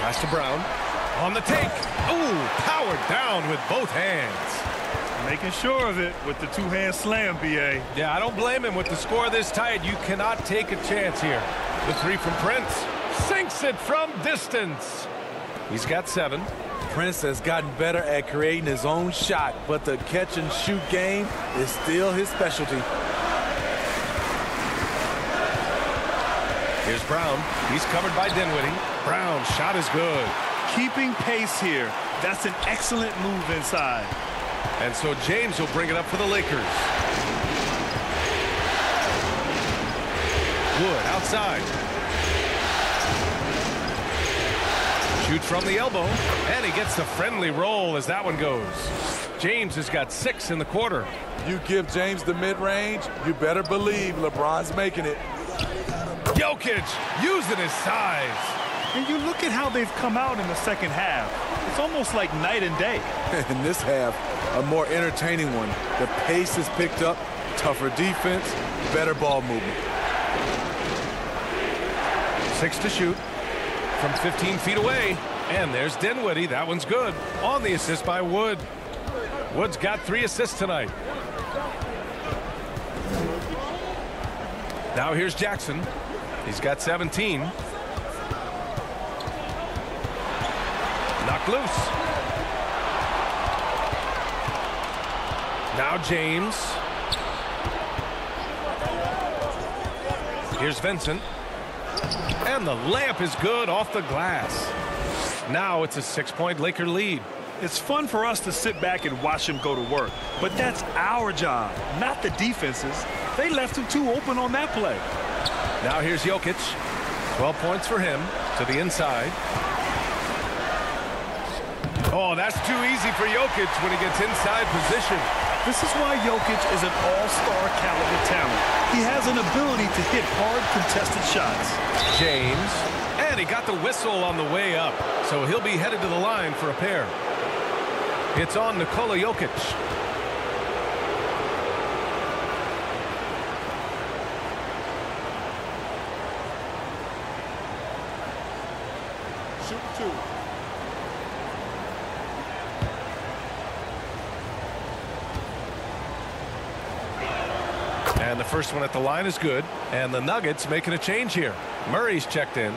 Pass to Braun. On the take. Oh, powered down with both hands. Making sure of it with the two-hand slam, B.A. Yeah, I don't blame him with the score this tight. You cannot take a chance here. The three from Prince. Sinks it from distance. He's got seven. Prince has gotten better at creating his own shot, but the catch and shoot game is still his specialty. Here's Braun. He's covered by Dinwiddie. Braun shot is good. Keeping pace here. That's an excellent move inside. And so James will bring it up for the Lakers. Wood outside. Shoots from the elbow, and he gets the friendly roll as that one goes. James has got six in the quarter. You give James the mid-range, you better believe LeBron's making it. Jokic using his size. And you look at how they've come out in the second half. It's almost like night and day. [LAUGHS] in this half, a more entertaining one. The pace is picked up, tougher defense, better ball movement. Six to shoot from 15 feet away. And there's Dinwiddie. That one's good. On the assist by Wood. Wood's got three assists tonight. Now here's Jackson. He's got 17. Knocked loose. Now James. Here's Vincent. And the layup is good off the glass. Now it's a six-point Laker lead. It's fun for us to sit back and watch him go to work. But that's our job, not the defense's. They left him too open on that play. Now here's Jokic. 12 points for him to the inside. Oh, that's too easy for Jokic when he gets inside position. This is why Jokic is an all-star caliber talent. He has an ability to hit hard contested shots. James. And he got the whistle on the way up. So he'll be headed to the line for a pair. It's on Nikola Jokic. First one at the line is good. And the Nuggets making a change here. Murray's checked in.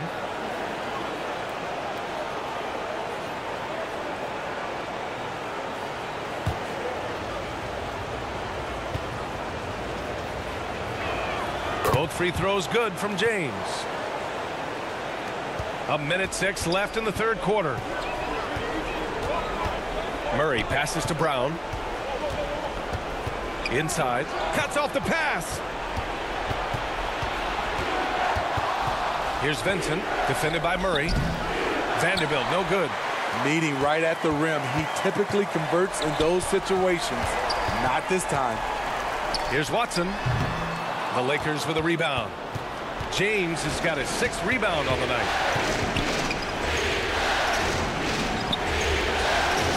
Both free throws good from James. A minute six left in the third quarter. Murray passes to Braun. Inside. Cuts off the pass. Here's Vincent. Defended by Murray. Vanderbilt, no good. Meeting right at the rim. He typically converts in those situations. Not this time. Here's Watson. The Lakers with a rebound. James has got his sixth rebound on the night.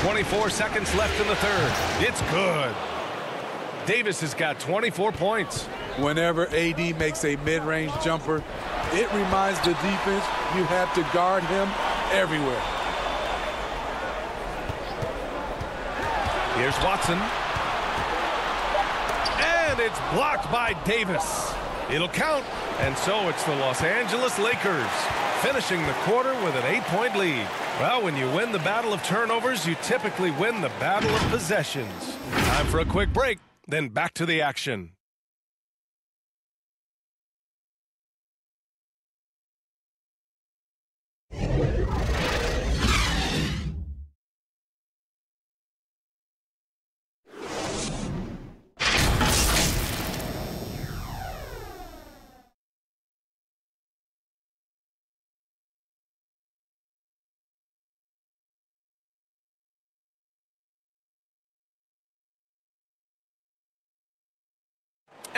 24 seconds left in the third. It's good. Davis has got 24 points. Whenever AD makes a mid-range jumper, it reminds the defense you have to guard him everywhere. Here's Watson. And it's blocked by Davis. It'll count. And so it's the Los Angeles Lakers finishing the quarter with an eight-point lead. Well, when you win the battle of turnovers, you typically win the battle of possessions. Time for a quick break, then back to the action.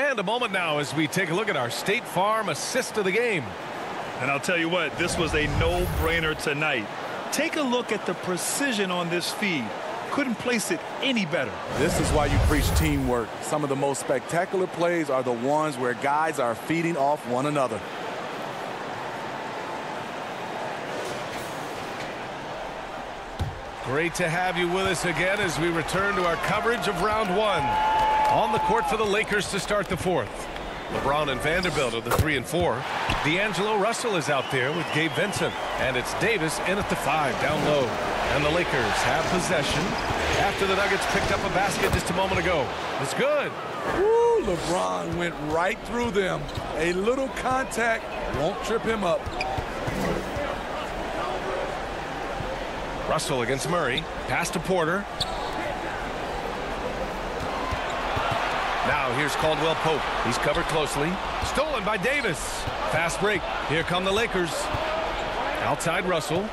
And a moment now as we take a look at our State Farm assist of the game. And I'll tell you what, this was a no-brainer tonight. Take a look at the precision on this feed. Couldn't place it any better. This is why you preach teamwork. Some of the most spectacular plays are the ones where guys are feeding off one another. Great to have you with us again as we return to our coverage of round one. On the court for the Lakers to start the fourth. LeBron and Vanderbilt are the three and four. D'Angelo Russell is out there with Gabe Vincent. And it's Davis in at the five down low. And the Lakers have possession after the Nuggets picked up a basket just a moment ago. It's good. Woo, LeBron went right through them. A little contact won't trip him up. Russell against Murray. Pass to Porter. Now here's Caldwell Pope. He's covered closely. Stolen by Davis. Fast break. Here come the Lakers. Outside Russell.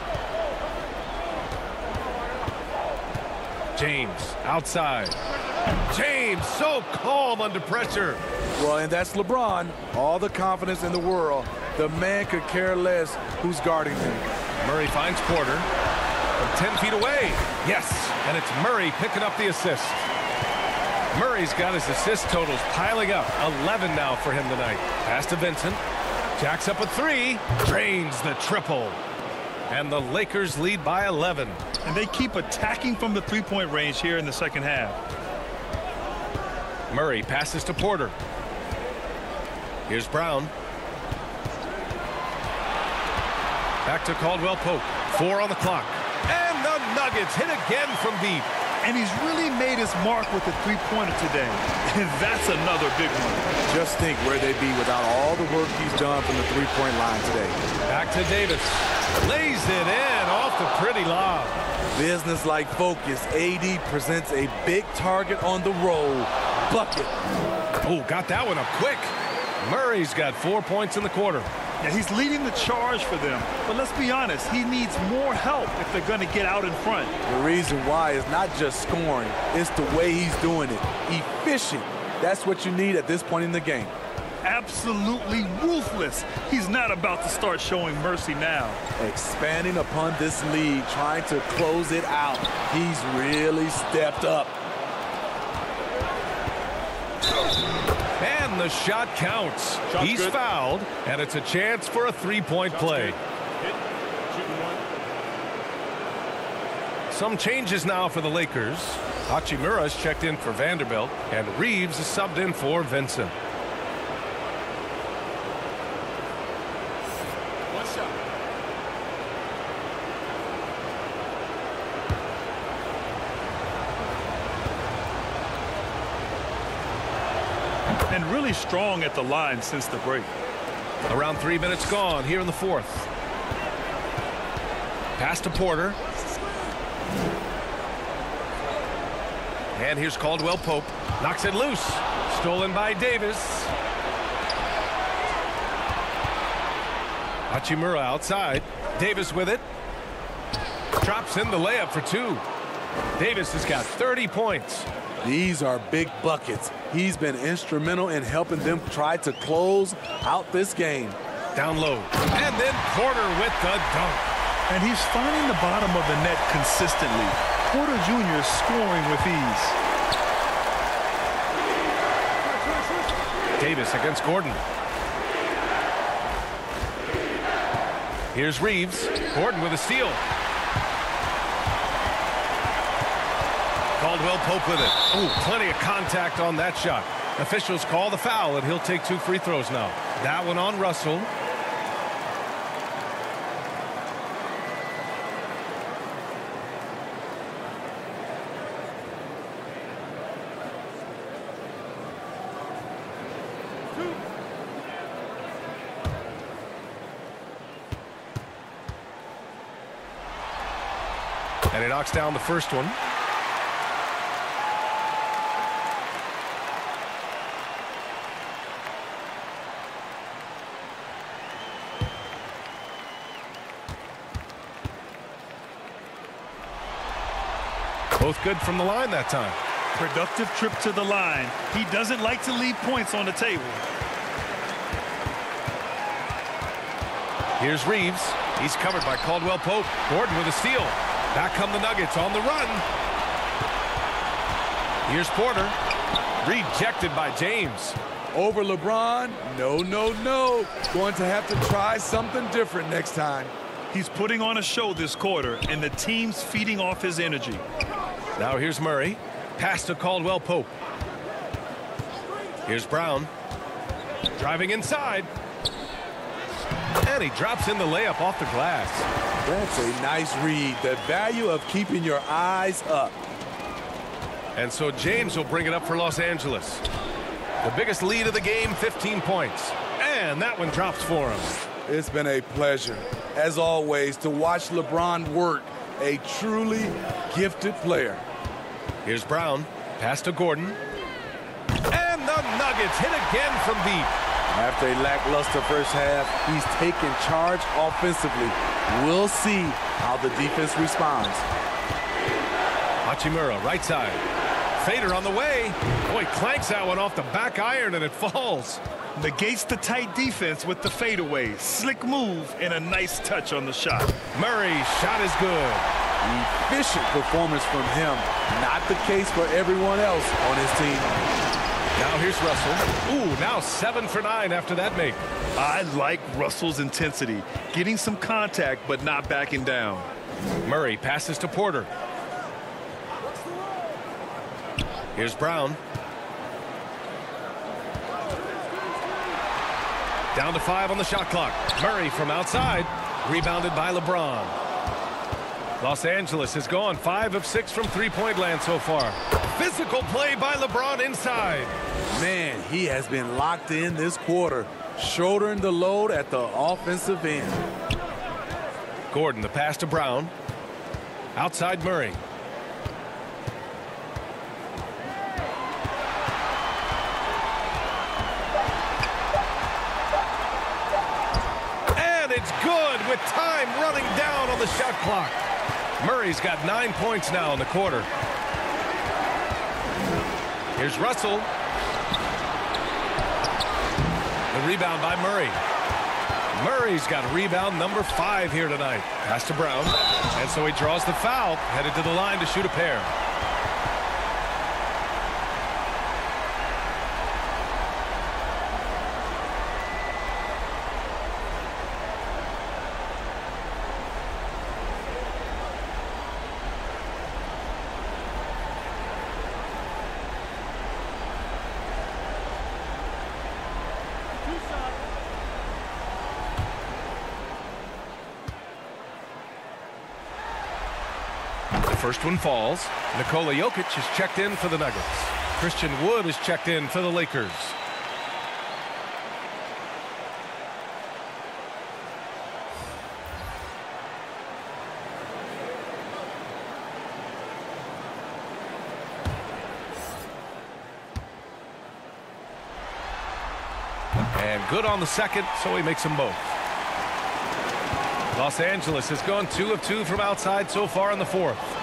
James outside. James so calm under pressure. Well, and that's LeBron. All the confidence in the world. The man could care less who's guarding him. Murray finds Porter. From 10 feet away. Yes, and it's Murray picking up the assist. Murray's got his assist totals piling up. 11 now for him tonight. Pass to Vincent. Jacks up a three. Drains the triple. And the Lakers lead by 11. And they keep attacking from the three-point range here in the second half. Murray passes to Porter. Here's Braun. Back to Caldwell Pope. Four on the clock. And the Nuggets hit again from deep. And he's really made his mark with the three-pointer today. And that's another big one. Just think where they'd be without all the work he's done from the three-point line today. Back to Davis. Lays it in off the pretty lob. Business-like focus. AD presents a big target on the roll. Bucket. Oh, got that one up quick. Murray's got four points in the quarter. Yeah, he's leading the charge for them. But let's be honest, he needs more help if they're going to get out in front. The reason why is not just scoring, it's the way he's doing it. Efficient. That's what you need at this point in the game. Absolutely ruthless. He's not about to start showing mercy now. Expanding upon this lead, trying to close it out. He's really stepped up. And the shot counts. Shot's He's good. fouled, and it's a chance for a three-point play. Hit. Some changes now for the Lakers. Hachimura's checked in for Vanderbilt, and Reaves is subbed in for Vincent. One shot. Strong at the line since the break. Around three minutes gone here in the fourth. Pass to Porter. And here's Caldwell Pope. Knocks it loose. Stolen by Davis. Hachimura outside. Davis with it. Drops in the layup for two. Davis has got 30 points. These are big buckets. He's been instrumental in helping them try to close out this game. Down low. And then Porter with the dunk. And he's finding the bottom of the net consistently. Porter Jr. is scoring with ease. Davis against Gordon. Here's Reaves. Gordon with a steal. Caldwell Pope with it. Oh, plenty of contact on that shot. Officials call the foul, and he'll take two free throws now. That one on Russell. And he knocks down the first one. Both good from the line that time. Productive trip to the line. He doesn't like to leave points on the table. Here's Reaves. He's covered by Caldwell Pope. Gordon with a steal. Back come the Nuggets on the run. Here's Porter. Rejected by James. Over LeBron? No, no, no. Going to have to try something different next time. He's putting on a show this quarter, and the team's feeding off his energy. Now here's Murray. Pass to Caldwell Pope. Here's Braun. Driving inside. And he drops in the layup off the glass. That's a nice read. The value of keeping your eyes up. And so James will bring it up for Los Angeles. The biggest lead of the game, 15 points. And that one drops for him. It's been a pleasure, as always, to watch LeBron work. A truly gifted player. Here's Braun. Pass to Gordon. And the Nuggets hit again from deep. After a lackluster first half, he's taken charge offensively. We'll see how the defense responds. Hachimura, right side. Fader on the way. Boy, clanks that one off the back iron and it falls. Negates the tight defense with the fadeaway. Slick move and a nice touch on the shot. Murray's shot is good. Efficient performance from him. Not the case for everyone else on his team. Now here's Russell. Ooh, now seven for nine after that make. I like Russell's intensity. Getting some contact, but not backing down. Murray passes to Porter. Here's Braun. Down to five on the shot clock. Murray from outside. Rebounded by LeBron. Los Angeles has gone five of six from three-point land so far. Physical play by LeBron inside. Man, he has been locked in this quarter, shouldering the load at the offensive end. Gordon, the pass to Braun. Outside Murray. And it's good with time running down on the shot clock. Murray's got nine points now in the quarter. Here's Russell. The rebound by Murray. Murray's got rebound number five here tonight. Pass to Braun. And so he draws the foul, headed to the line to shoot a pair. First one falls. Nikola Jokic is checked in for the Nuggets. Christian Wood is checked in for the Lakers. And good on the second, so he makes them both. Los Angeles has gone two of two from outside so far in the fourth.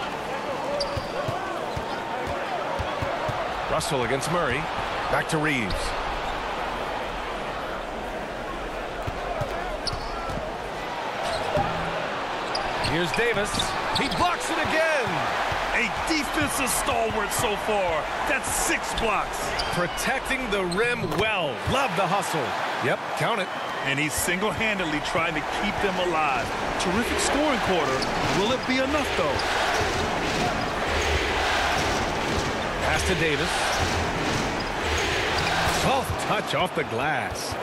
Russell against Murray. Back to Reaves. Here's Davis. He blocks it again. A defensive stalwart so far. That's six blocks. Protecting the rim well. Love the hustle. Yep, count it. And he's single-handedly trying to keep them alive. Terrific scoring quarter. Will it be enough, though? Pass to Davis. Soft touch off the glass.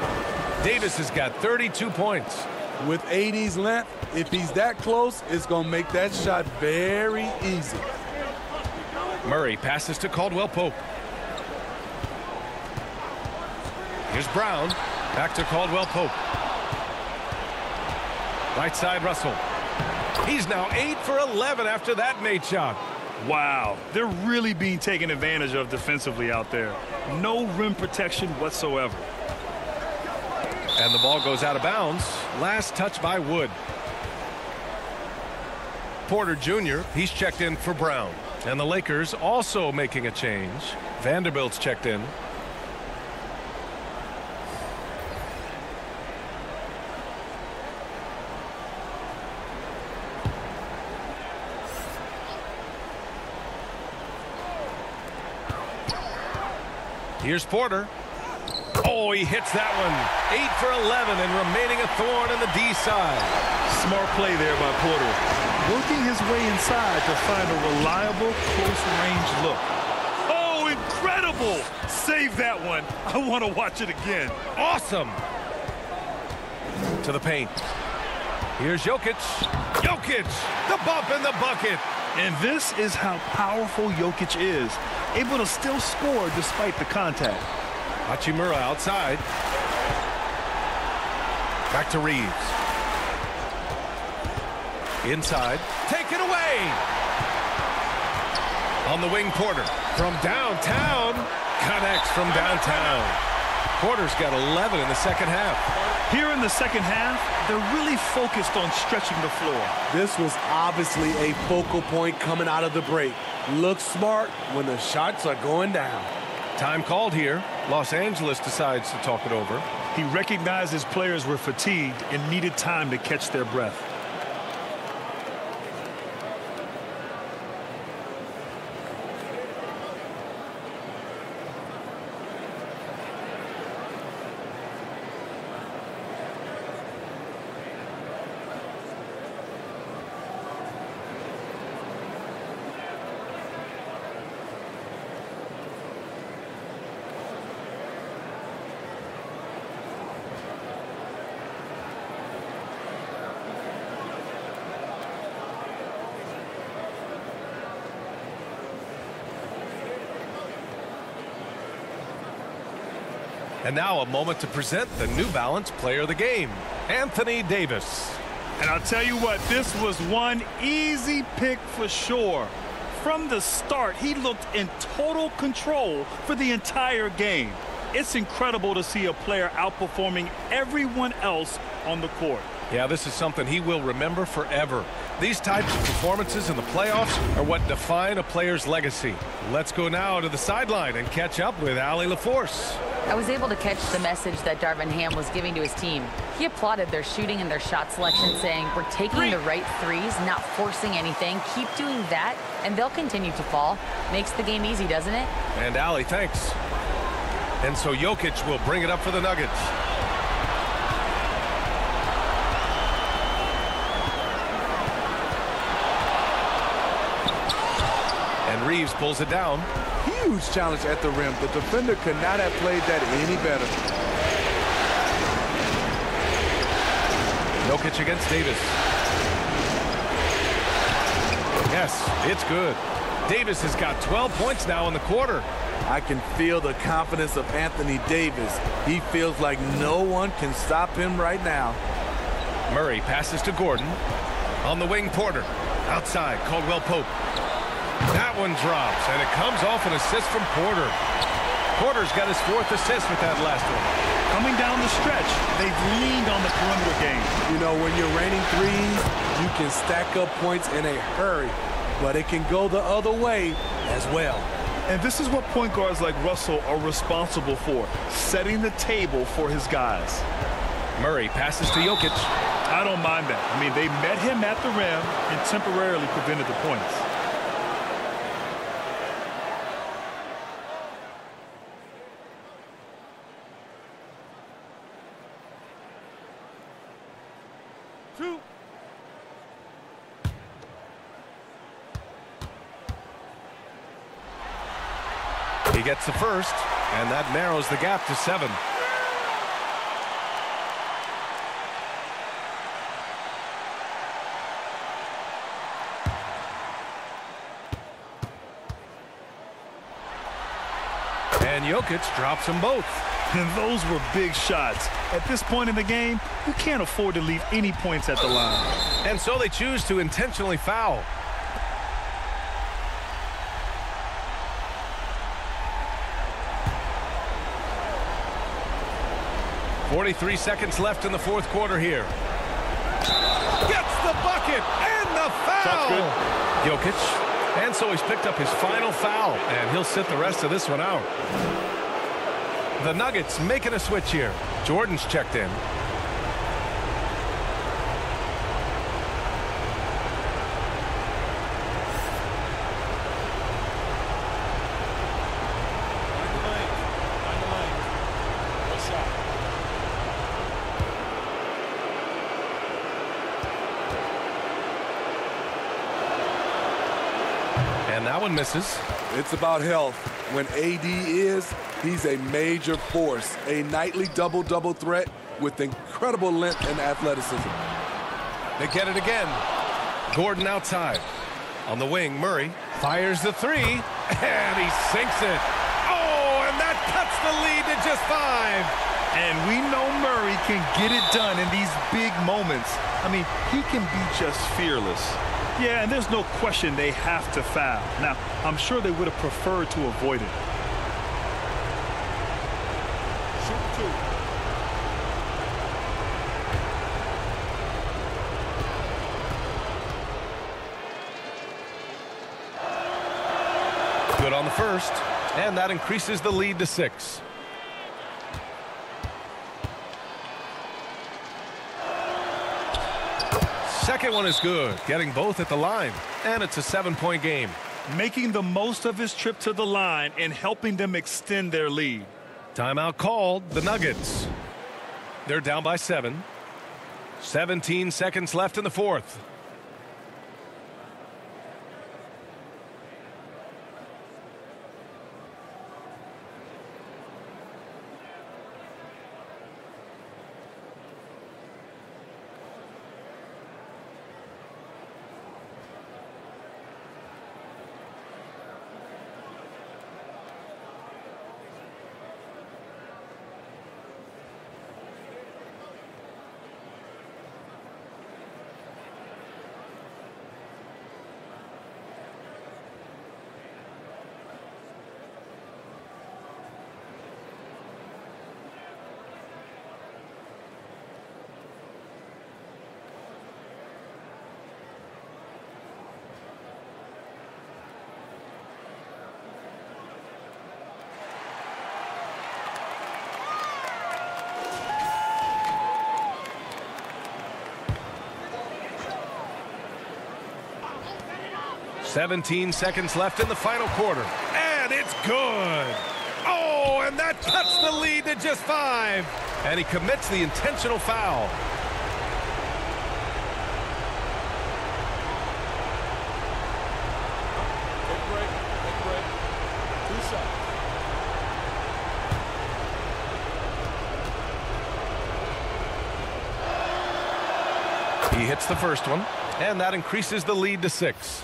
Davis has got 32 points. With AD's length, if he's that close, it's going to make that shot very easy. Murray passes to Caldwell Pope. Here's Braun. Back to Caldwell Pope. Right side Russell. He's now 8 for 11 after that made shot. Wow, they're really being taken advantage of defensively out there. No rim protection whatsoever. And the ball goes out of bounds. Last touch by Wood. Porter Jr., he's checked in for Braun. And the Lakers also making a change. Vanderbilt's checked in. Here's Porter. Oh, he hits that one. 8 for 11 and remaining a thorn in the D side. Smart play there by Porter. Working his way inside to find a reliable close-range look. Oh, incredible! Save that one. I want to watch it again. Awesome. To the paint. Here's Jokic. Jokic, the bump in the bucket. And this is how powerful Jokic is. Able to still score despite the contact. Hachimura outside. Back to Reaves. Inside. Taken away. On the wing, Porter. From downtown. Connects from downtown. Porter's got 11 in the second half. Here in the second half, they're really focused on stretching the floor. This was obviously a focal point coming out of the break. Look smart when the shots are going down. Time called here. Los Angeles decides to talk it over. He recognized his players were fatigued and needed time to catch their breath. And now a moment to present the New Balance Player of the Game, Anthony Davis. And I'll tell you what, this was one easy pick for sure. From the start, he looked in total control for the entire game. It's incredible to see a player outperforming everyone else on the court. Yeah, this is something he will remember forever. These types of performances in the playoffs are what define a player's legacy. Let's go now to the sideline and catch up with Allie LaForce. I was able to catch the message that Darvin Ham was giving to his team. He applauded their shooting and their shot selection, saying, we're taking the right threes, not forcing anything. Keep doing that, and they'll continue to fall. Makes the game easy, doesn't it? And Allie, thanks. And so Jokic will bring it up for the Nuggets. And Reaves pulls it down. Huge challenge at the rim. The defender could not have played that any better. No Jokic against Davis. Yes, it's good. Davis has got 12 points now in the quarter. I can feel the confidence of Anthony Davis. He feels like no one can stop him right now. Murray passes to Gordon. On the wing, Porter. Outside, Caldwell Pope. That one drops, and it comes off an assist from Porter. Porter's got his fourth assist with that last one. Coming down the stretch, they've leaned on the perimeter game. You know, when you're raining threes, you can stack up points in a hurry, but it can go the other way as well. And this is what point guards like Russell are responsible for, setting the table for his guys. Murray passes to Jokic. I don't mind that. I mean, they met him at the rim and temporarily prevented the points. Gets the first, and that narrows the gap to seven. And Jokic drops them both. And those were big shots. At this point in the game, you can't afford to leave any points at the line. And so they choose to intentionally foul. Forty-three seconds left in the fourth quarter here. Gets the bucket and the foul. Good. Jokic And so he's picked up his final foul, and he'll sit the rest of this one out. The Nuggets making a switch here. Jordan's checked in. And that one misses. It's about health. When AD is, he's a major force, a nightly double-double threat with incredible length and athleticism. They get it again. Gordon outside. On the wing, Murray fires the three, and he sinks it. Oh, and that cuts the lead to just five. And we know Murray can get it done in these big moments. I mean, he can be just fearless. Yeah, and there's no question they have to foul. Now, I'm sure they would have preferred to avoid it. Good on the first, and that increases the lead to six. Second one is good, getting both at the line, and it's a seven-point game. Making the most of his trip to the line and helping them extend their lead. Timeout called, the Nuggets. They're down by seven. 17 seconds left in the fourth. Seventeen seconds left in the final quarter, and it's good. Oh, and that cuts the lead to just five. And he commits the intentional foul. He hits the first one, and that increases the lead to six.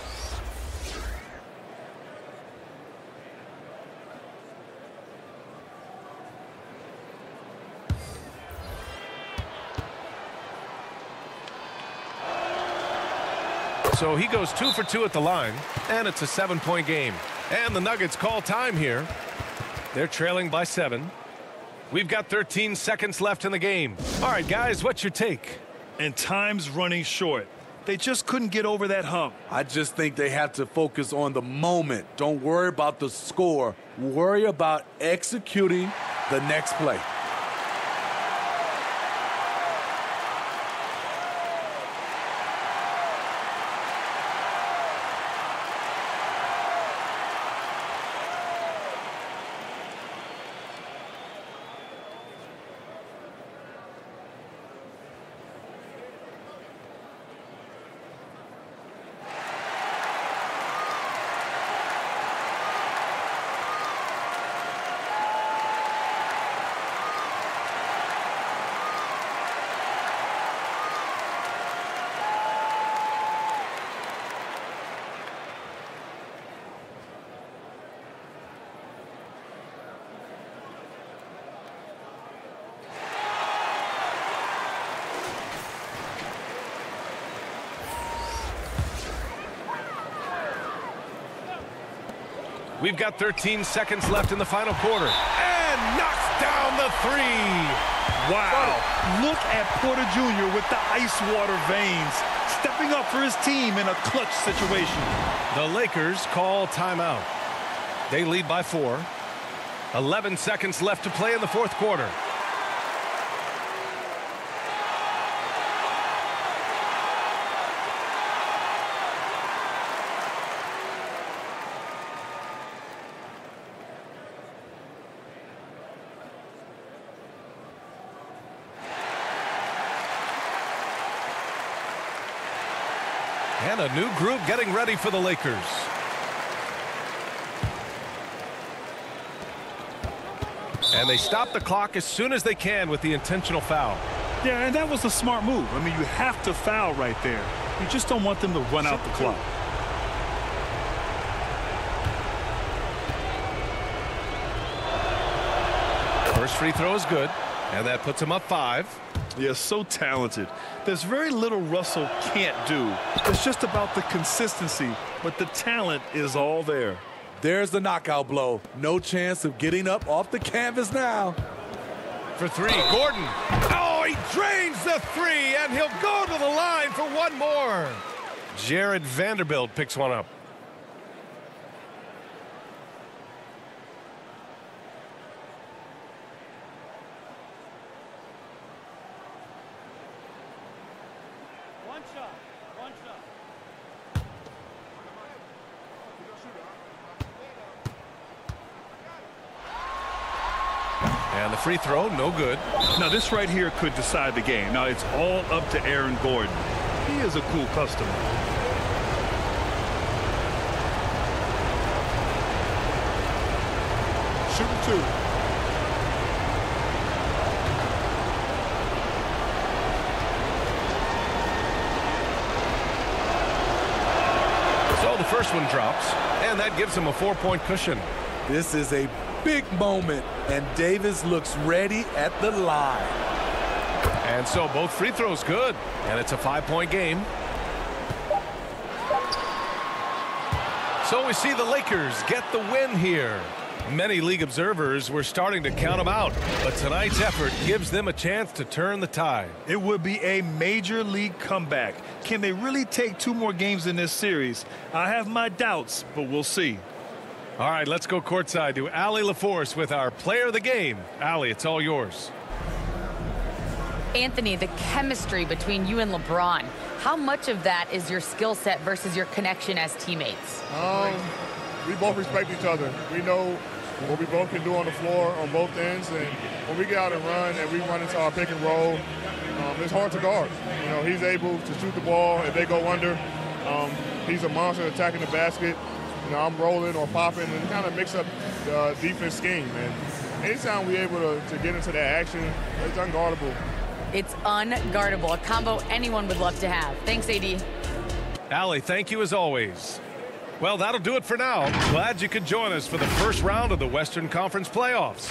So he goes two for two at the line, and it's a seven-point game. And the Nuggets call time here. They're trailing by seven. We've got 13 seconds left in the game. All right, guys, what's your take? And time's running short. They just couldn't get over that hump. I just think they have to focus on the moment. Don't worry about the score. Worry about executing the next play. We've got 13 seconds left in the final quarter. And knocks down the three. Wow. Look at Porter Jr. with the ice water veins, stepping up for his team in a clutch situation. The Lakers call timeout. They lead by four. 11 seconds left to play in the fourth quarter. And a new group getting ready for the Lakers. And they stop the clock as soon as they can with the intentional foul. Yeah, and that was a smart move. I mean, you have to foul right there. You just don't want them to run out the clock. First free throw is good, and that puts him up five. Yeah, so talented. There's very little Russell can't do. It's just about the consistency, but the talent is all there. There's the knockout blow. No chance of getting up off the canvas now. For three, Gordon. Oh, he drains the three, and he'll go to the line for one more. Jarred Vanderbilt picks one up. Free throw, no good. Now, this right here could decide the game. Now, it's all up to Aaron Gordon. He is a cool customer. Shooting two. So the first one drops, and that gives him a four-point cushion. This is a big moment, and Davis looks ready at the line. And so both free throws good, and it's a five-point game. So we see the Lakers get the win here. Many league observers were starting to count them out, but tonight's effort gives them a chance to turn the tide. It would be a major league comeback. Can they really take two more games in this series? I have my doubts, but we'll see. All right, let's go courtside to Allie LaForce with our player of the game. Allie, it's all yours. Anthony, the chemistry between you and LeBron, how much of that is your skill set versus your connection as teammates? Um, we both respect each other. We know what we both can do on the floor on both ends, and when we get out and run and we run into our pick and roll, um, it's hard to guard. You know, he's able to shoot the ball if they go under. Um, he's a monster attacking the basket. You know, I'm rolling or popping and kind of mix up the defense scheme. And anytime we're able to, to get into that action, it's unguardable. It's unguardable, a combo anyone would love to have. Thanks, AD. Allie, thank you as always. Well, that'll do it for now. Glad you could join us for the first round of the Western Conference playoffs.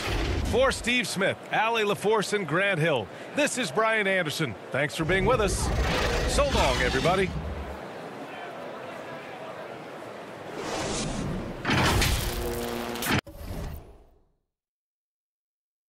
For Steve Smith, Allie LaForce, and Grant Hill, this is Brian Anderson. Thanks for being with us. So long, everybody.